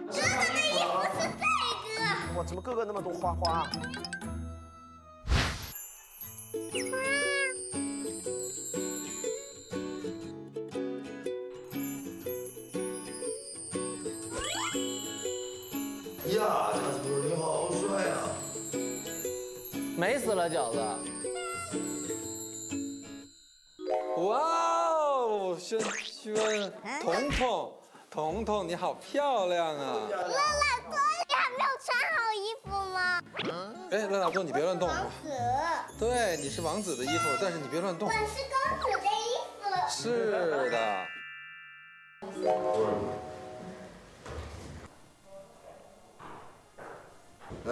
哥哥的衣服是这个。哇，怎么个个那么多花花？呀，美死了，饺子。哇哦，轩轩、彤彤，彤彤，你好漂亮啊！乐乐哥，你还没有穿好衣服吗？哎，乐乐哥，你别乱动。王子，对，你是王子的衣服，但是你别乱动我。是公主的衣服。是的。来，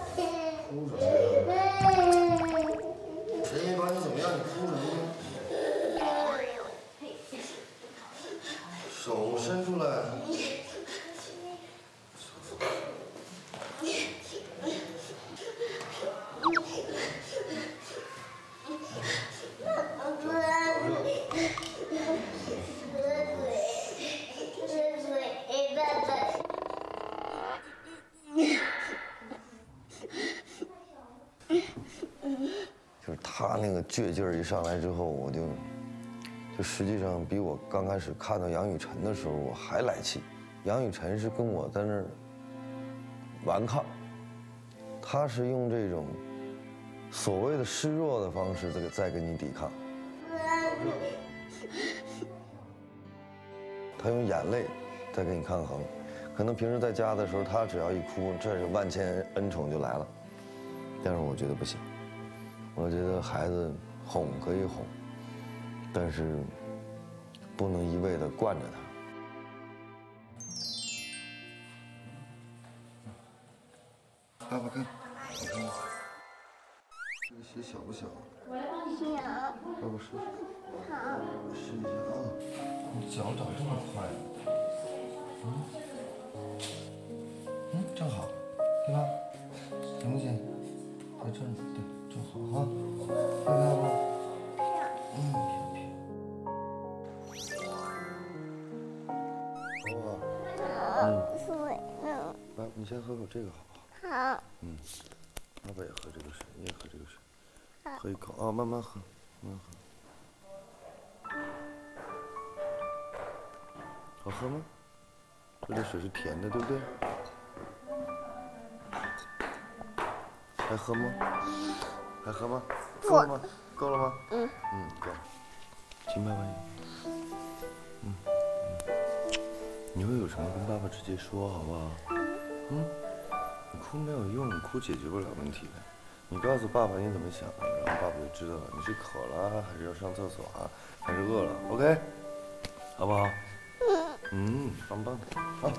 倔劲儿一上来之后，我就就实际上比我刚开始看到杨雨晨的时候我还来气。杨雨晨是跟我在那儿顽抗，他是用这种所谓的示弱的方式在在跟你抵抗，他用眼泪在跟你抗衡。可能平时在家的时候，他只要一哭，这是万千恩宠就来了。但是我觉得不行。我觉得孩子哄可以哄，但是不能一味的惯着他。爸爸看，我看看，这个鞋小不小？小。爸爸试试，好。试一下啊。你脚长这么快，嗯，嗯，喝口这个好不好？好。嗯，爸爸也喝这个水，你也喝这个水，喝一口啊，慢慢喝，慢慢喝。好喝吗？这里水是甜的，对不对？还喝吗？还喝吗？够了吗？够了吗？嗯。嗯，够了。亲爸爸。嗯嗯。你会有什么跟爸爸直接说，好不好？嗯。你哭没有用，你哭解决不了问题的。你告诉爸爸你怎么想的，然后爸爸就知道了。你是渴了，还是要上厕所啊，还是饿了？OK，好不好？嗯，棒棒的。好。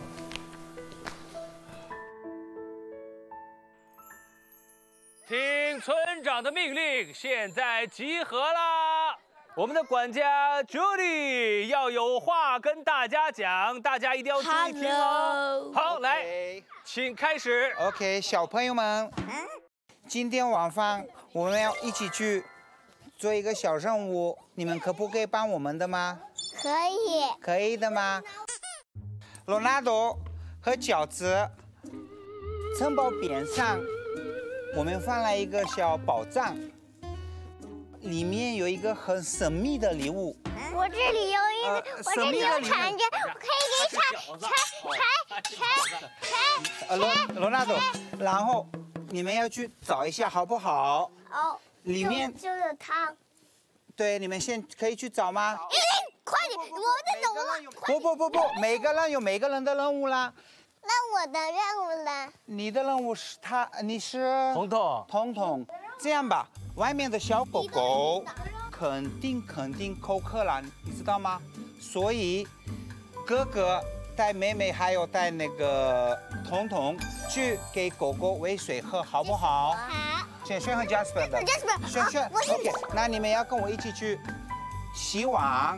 听村长的命令，现在集合啦！我们的管家 Judy 要有话跟大家讲，大家一定要注意听哦。请开始。OK，小朋友们，今天晚饭我们要一起去做一个小任务，你们可不可以帮我们的吗？可以。可以的吗？罗纳多和饺子，城堡边上我们放了一个小宝藏，里面有一个很神秘的礼物。我这里有一呃个，我这里有铲子，我可以给铲铲铲呃，罗罗纳多，然后你们要去找一下好不好？哦，里面就就是他。对，你们先可以去找吗？快点，我们在走了。不不不不，每个人有每个人的任务啦。那我的任务呢？你的任务是他，你是彤彤，彤彤。这样吧，外面的小狗狗肯定肯定口渴了，你知道吗？所以哥哥带妹妹还有带那个彤彤去给狗狗喂水喝，好不好？好。轩轩和 Jasper 的。Jasper，OK，那你们要跟我一起去洗碗。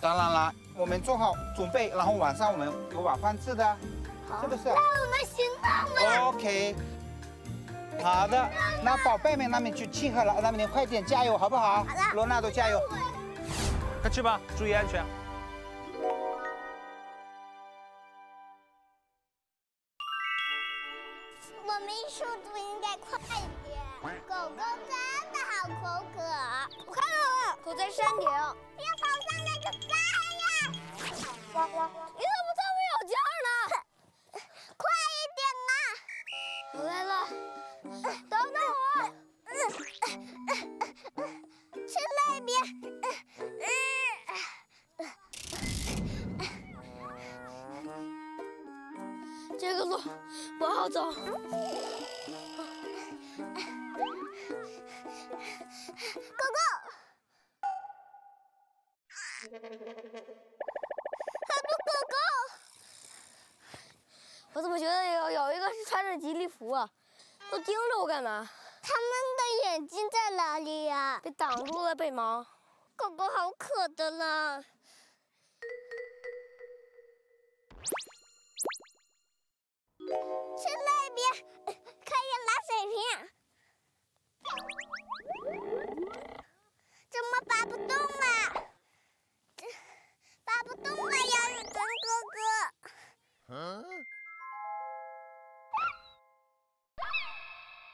当然啦，我们做好准备，然后晚上我们有晚饭吃的，是不是？那我们行动了。OK，好的，那宝贝们，那们就集合了，那们你快点加油，好不好？好的。罗纳多加油。快去吧，注意安全。快点，狗狗真的好口渴。我看到了，口在山顶。要跑上那个山呀！花，你怎么这么有劲呢？快一点啊！我来了，等等我。嗯嗯嗯嗯，去那边。嗯嗯嗯嗯嗯，这个路不好走。狗狗，好多狗狗。我怎么觉得有有一个是穿着吉利服啊？都盯着我干嘛？它们的眼睛在哪里呀、被挡住了背毛。狗狗好渴的了。去那边，可以拿水瓶。怎么拔不动了？这拔不动了，杨雨辰哥哥。嗯，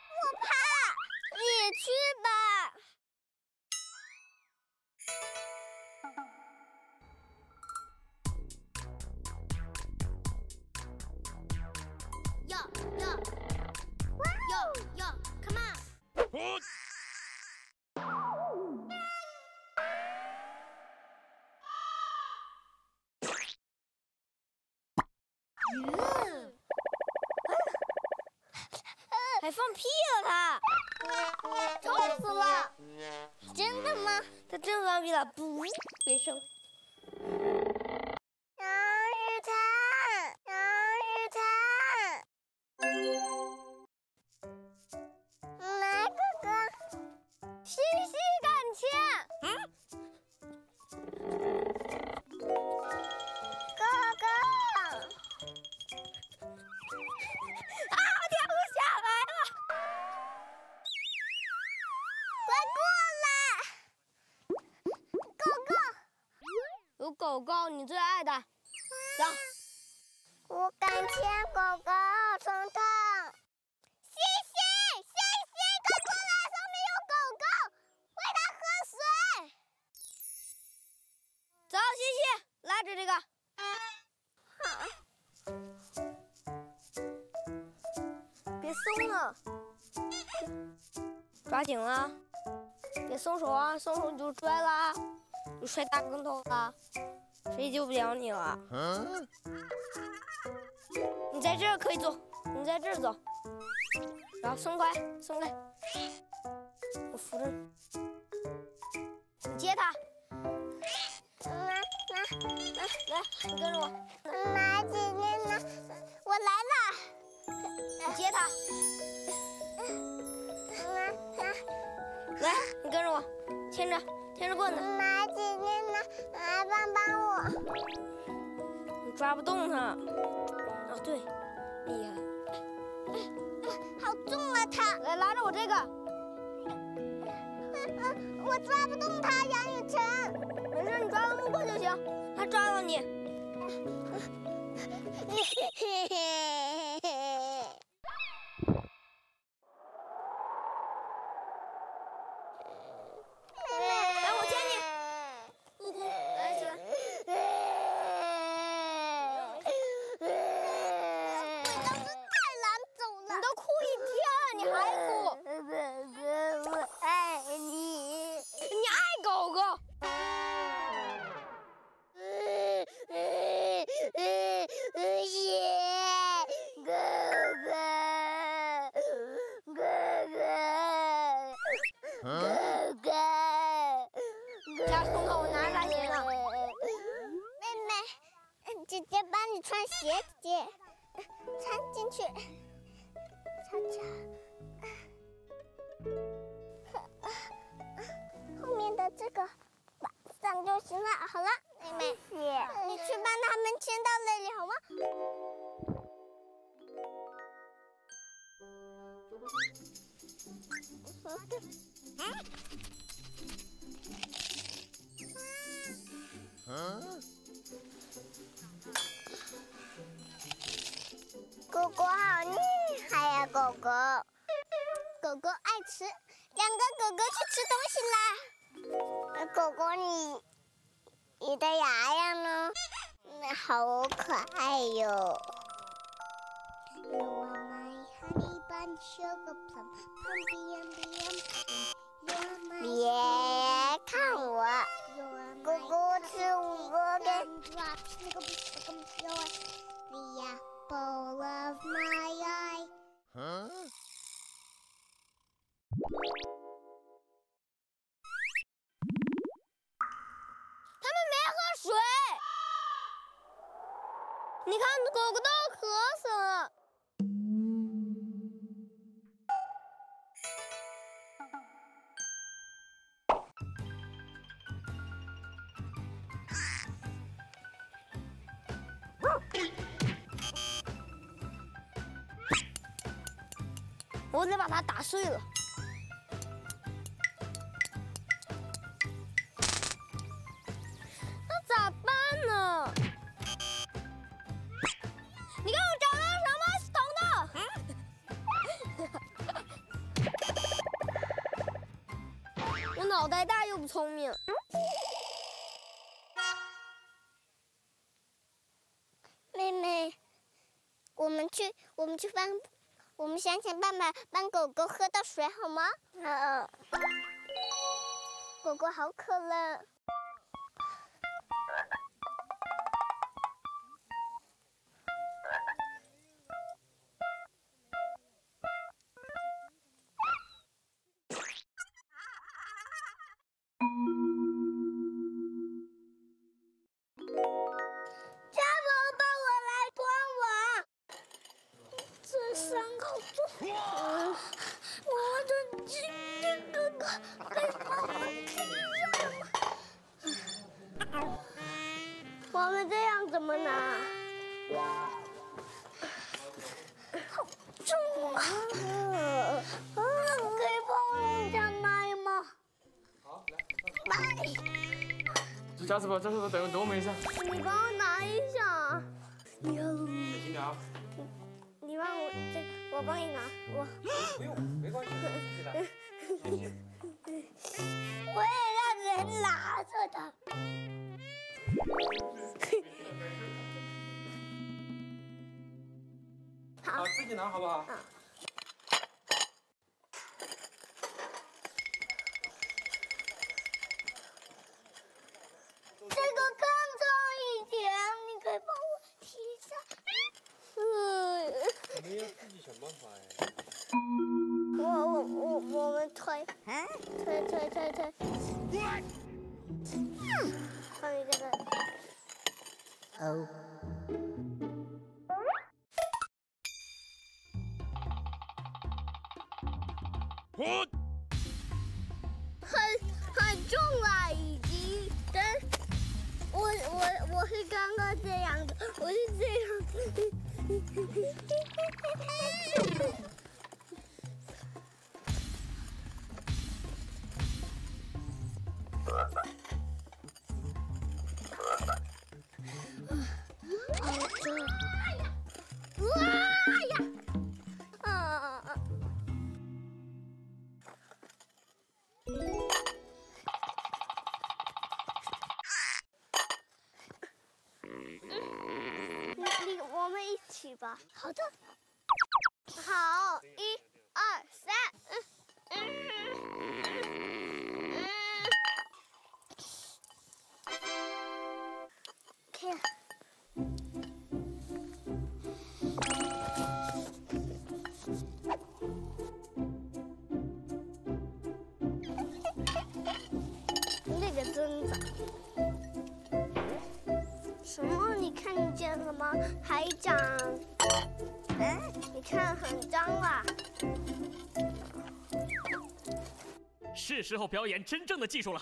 我怕，你去 on！还放屁了他！臭死了！真的吗？他真放屁了，不没声。大跟头了，谁也救不了你了。嗯，你在这儿可以走，你在这儿走，然后松开，松开，我扶着你，你接他，来来来来，你跟着我，妈，姐姐呢？我来了。你接他，来来，来，你跟着我，牵着牵着棍子，妈，姐姐呢？来帮帮我。你抓不动他。哦，对，厉害，好重啊它！来拉着我这个，我抓不动它，杨雨辰。没事，你抓到木棍就行，他抓到你。来，狗狗都要渴死了。我得把它打碎了。我们去帮，我们想想办法帮狗狗喝到水好吗？好。狗狗好渴了。加斯伯，加斯伯，等等我们一下。你帮我拿一下。你好。小心点啊！你帮我这，我帮你拿，我。不用，没关系，自己来。我也让人拿着的。好，自己拿好不好？这好的。好，一二三，嗯嗯嗯。看。那个真脏。什么？你看见了吗？海长。看很脏啊。是时候表演真正的技术了。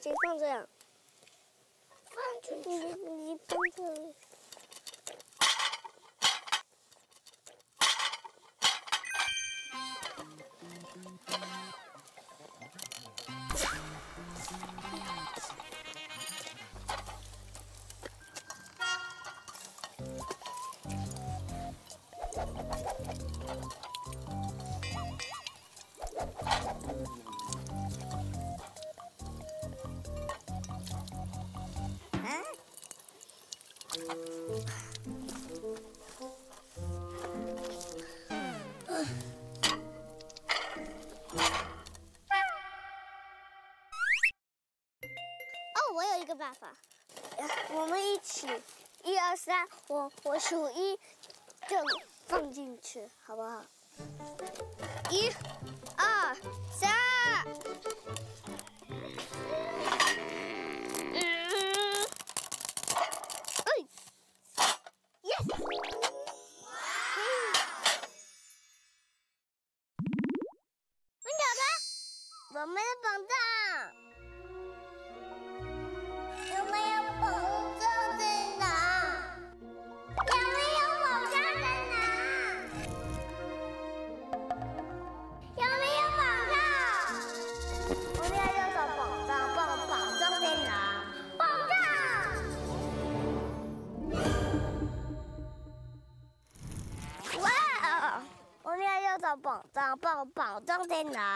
放这样。放出去。放这里。办法，我们一起，一二三，我我数一，就放进去，好不好？一、二、三。在哪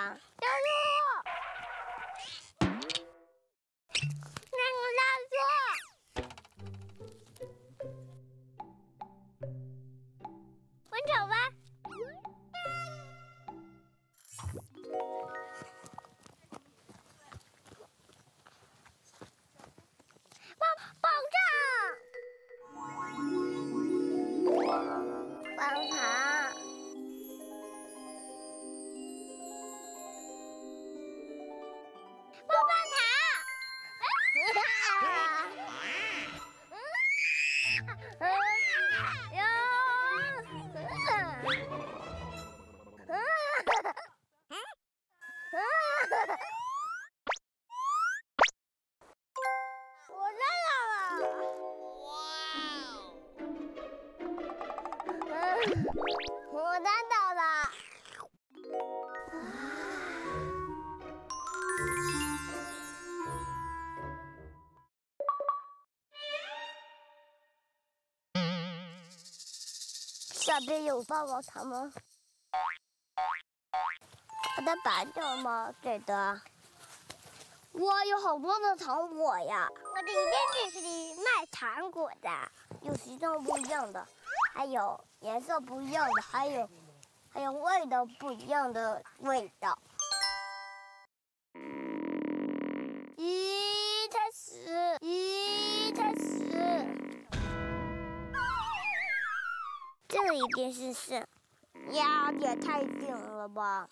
那边有棒棒糖吗？把它拔掉吗？对的。哇，有好多的糖果呀！我的一边是卖糖果的，有形状不一样的，还有颜色不一样的，还有还有味道不一样的味道。了吧！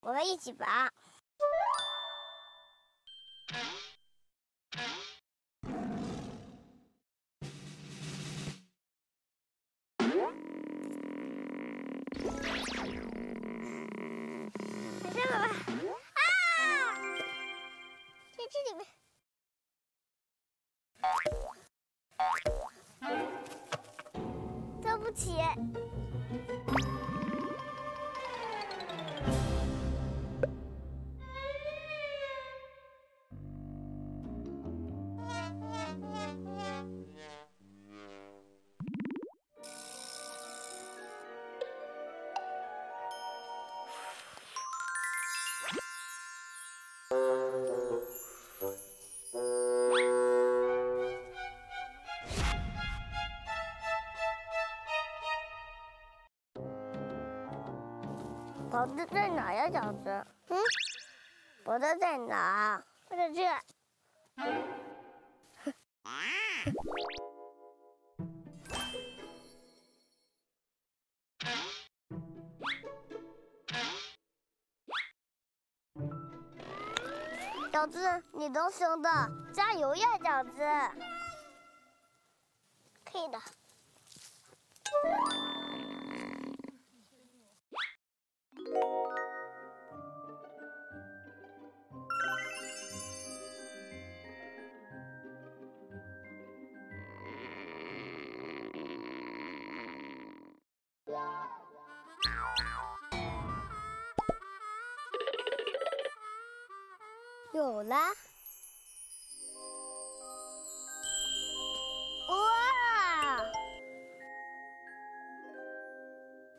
我们一起拔。宝子在哪呀，饺子？嗯，宝子在哪？在这。饺子，你能行的，加油呀，饺子！可以的。有了！哇！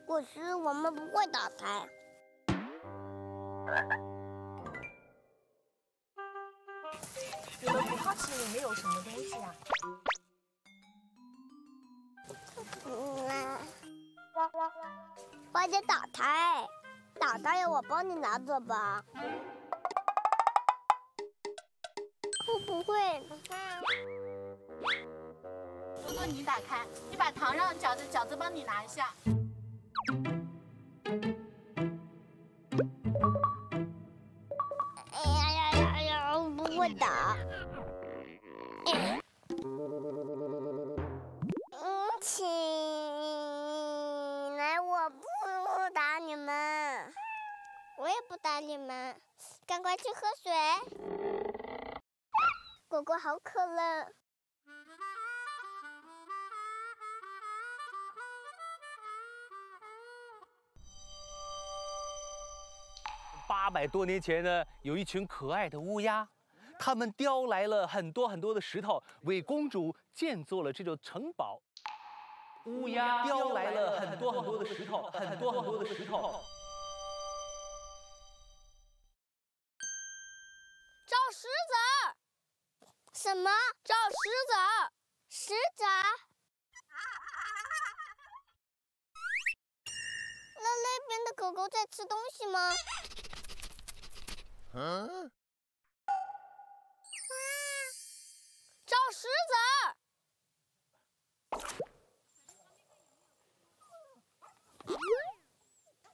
果实我们不会打开。的葡萄器里面有什么东西啊？嗯，我在打开，打胎呀，我帮你拿走吧。不会。如果你打开，你把糖让饺子，饺子帮你拿一下。哎呀呀呀呀！我不会打。嗯，亲，来，我不打你们，我也不打你们，赶快去喝水。果果好渴了。八百多年前呢，有一群可爱的乌鸦，它们叼来了很多很多的石头，为公主建造了这座城堡。乌鸦叼来了很多很多的石头，很多很多的石头。子。什么？找石子？石子？那那边的狗狗在吃东西吗？嗯，找石子，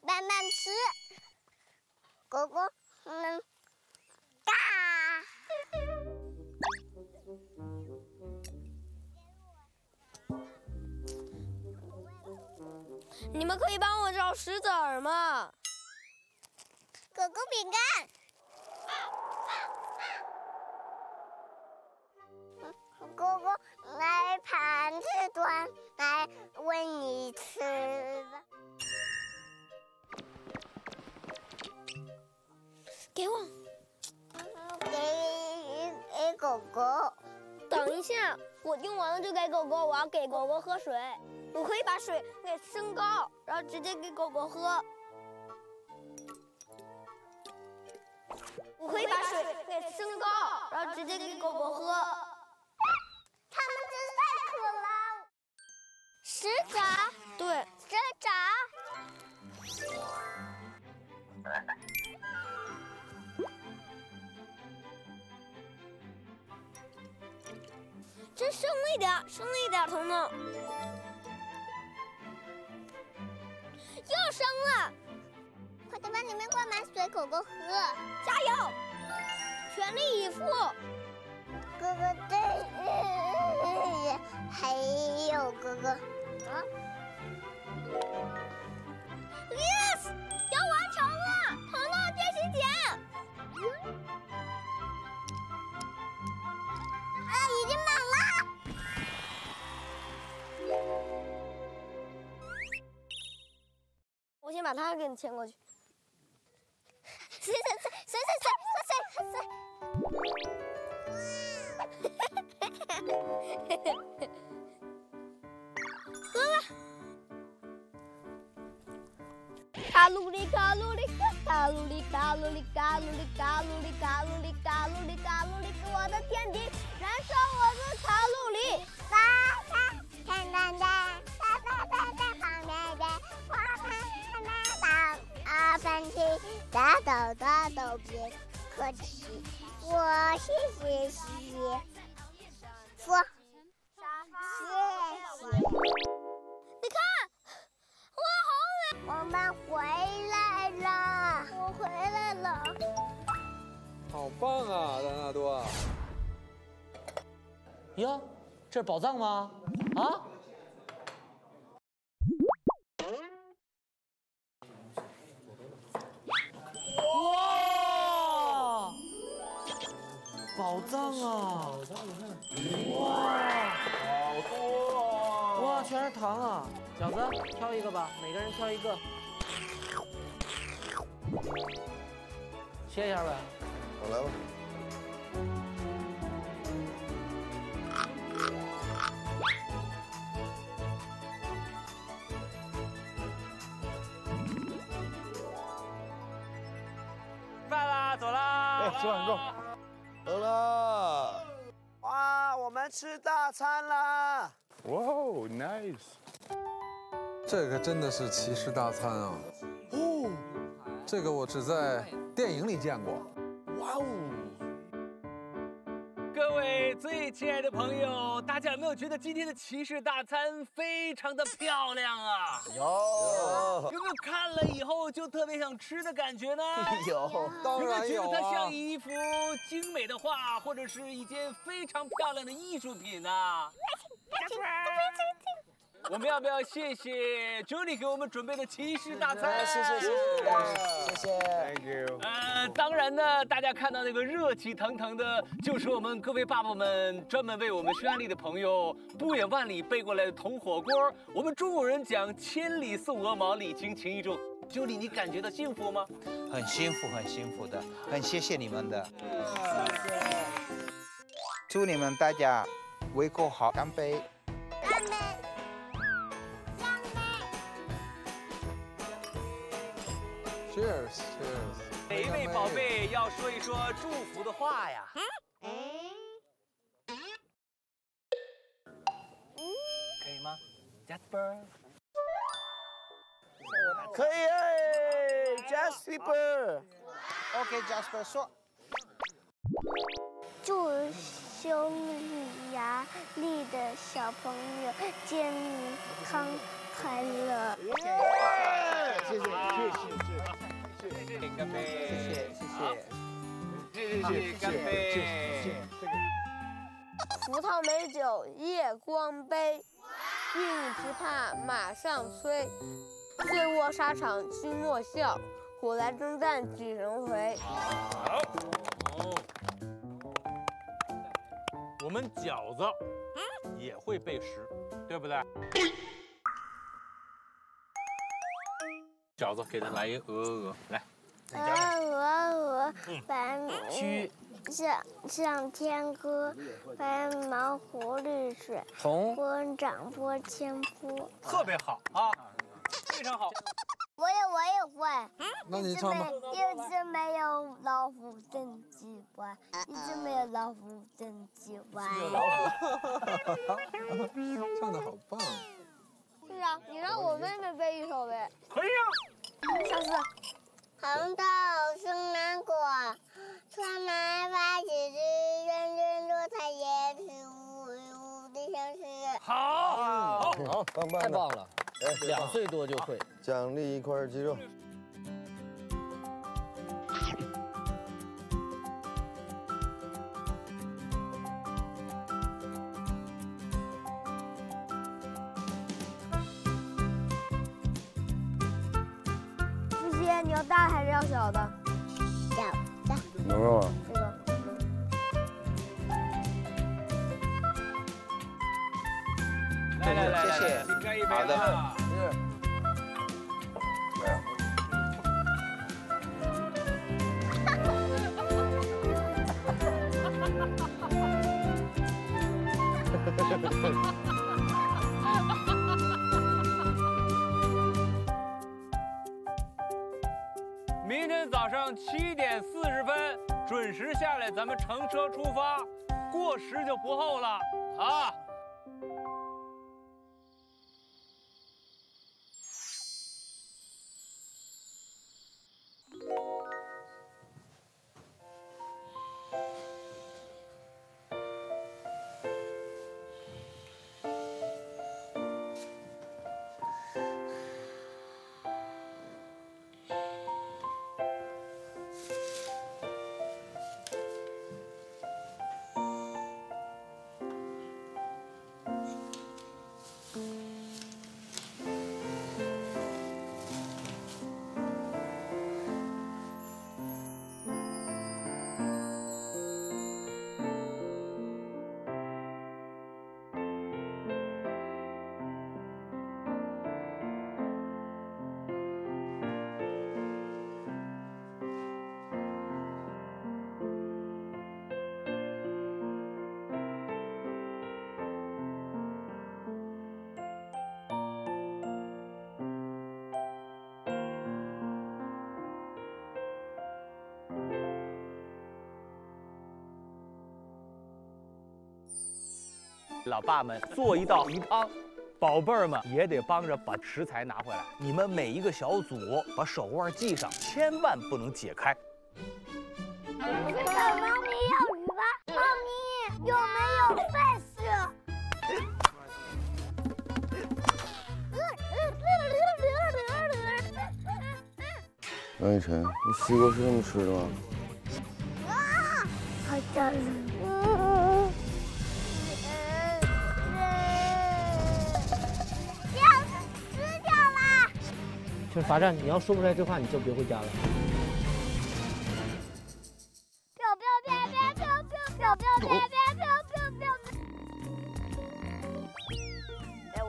慢慢吃。狗狗，嗯，嘎。你们可以帮我找石子儿吗？狗狗饼干。狗狗来盘子端来喂你吃吧。给我，给给狗狗。等一下，我用完了就给狗狗。我要给狗狗喝水。我可以把水给升高，然后直接给狗狗喝。我可以把水给升高，然后直接给狗狗喝。它们真是太渴了。石子。对。石子。这剩了一点，剩了一点，彤彤。生了，快点把里面灌满水，狗狗喝，加油，全力以赴。哥哥对，还有哥哥，啊，yes，我先把它给你牵过去。水水水水水水水水。喝吧。卡路里卡路里卡路里卡路里卡路里卡路里卡路里卡路里卡路里，我的天敌，燃烧我的卡路里。哒哒哒哒哒哒哒二分之大豆大豆别客气，我谢谢谢谢，说谢谢。你看，我好美，我们回来了，我回来了。好棒啊，拉纳多！哟，这是宝藏吗？啊？宝藏啊！哇！好多啊哇，全是糖啊！饺子，挑一个吧，每个人挑一个，切一下呗。我来吧。饭啦，走啦！哎，吃饭够。走啦。我们吃大餐啦！哇哦，nice！这个真的是骑士大餐啊！哦，这个我只在电影里见过。哇哦！各位最亲爱的朋友，大家有没有觉得今天的骑士大餐非常的漂亮啊？有。有没有看了以后就特别想吃的感觉呢？有，当然有没有觉得它像一幅精美的画，或者是一件非常漂亮的艺术品呢？我们要不要谢谢 Julie 给我们准备的骑士大餐？谢谢谢谢谢谢。Thank you。呃，当然呢，大家看到那个热气腾腾的，就是我们各位爸爸们专门为我们匈牙利的朋友不远万里背过来的铜火锅。我们中国人讲千里送鹅毛，礼轻情意重。Julie，你感觉到幸福吗？很幸福，很幸福的，很谢谢你们的。谢谢祝你们大家胃口好，干杯干杯！哪一位宝贝要说一说祝福的话呀？可以吗，Jasper？可以哎，Jasper。OK，Jasper 说。祝匈牙利的小朋友健康快乐。谢谢谢谢，干杯！谢谢谢谢。谢谢，干杯！葡萄美酒夜光杯，玉女琵琶马上催。醉卧沙场君莫笑，古来征战几人回。好。哦。我们饺子也会背诗，对不对？饺子给他来一鹅鹅鹅，来。鹅鹅鹅，白毛须向向天歌，白毛浮绿水，红掌拨清波。特别好啊，非常好。我也我也会。那你唱吧。一只没有老虎真奇怪，一只没有老虎真奇怪。有老虎唱的好棒。是啊，你让我妹妹背一首呗。可以啊。下次。红豆生南国，春来发几枝，愿君多彩叶子，无无的相思。好，好，好，棒棒，太棒了，两岁多就会。奖励一块鸡肉。要大还是要小的？小的。牛肉啊。这个。来来来，谢谢请干一杯好的啊明天早上七点四十分准时下来，咱们乘车出发，过时就不候了啊！老爸们做一道鱼汤，宝贝儿们也得帮着把食材拿回来。你们每一个小组把手腕系上，千万不能解开。猫咪要鱼吧？猫咪有没有 fish？王雨晨，你西瓜是这么吃的吗？好吓罚站你要说不出来这话你就别回家了。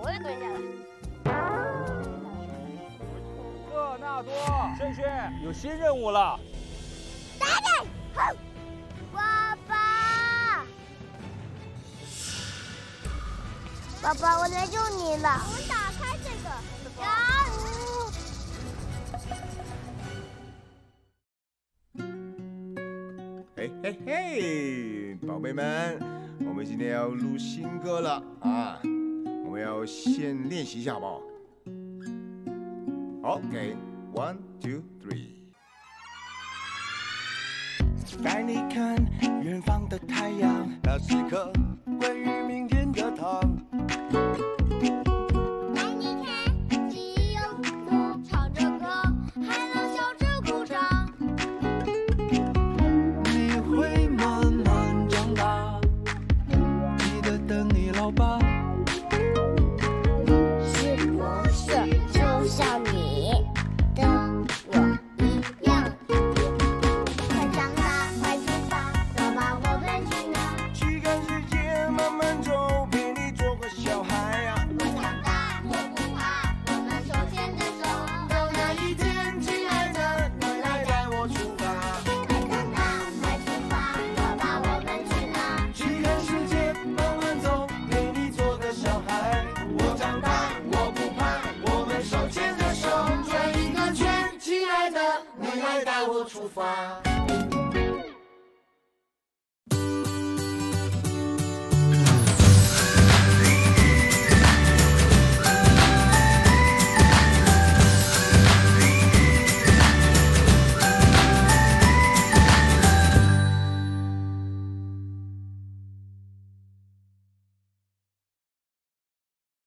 我也下多轩轩有新任务了爸爸爸爸我来救你了贝们，我们今天要录新歌了啊！我们要先练习一下，好不好？OK，one two three。带你看远方的太阳，那是颗关于明天的糖。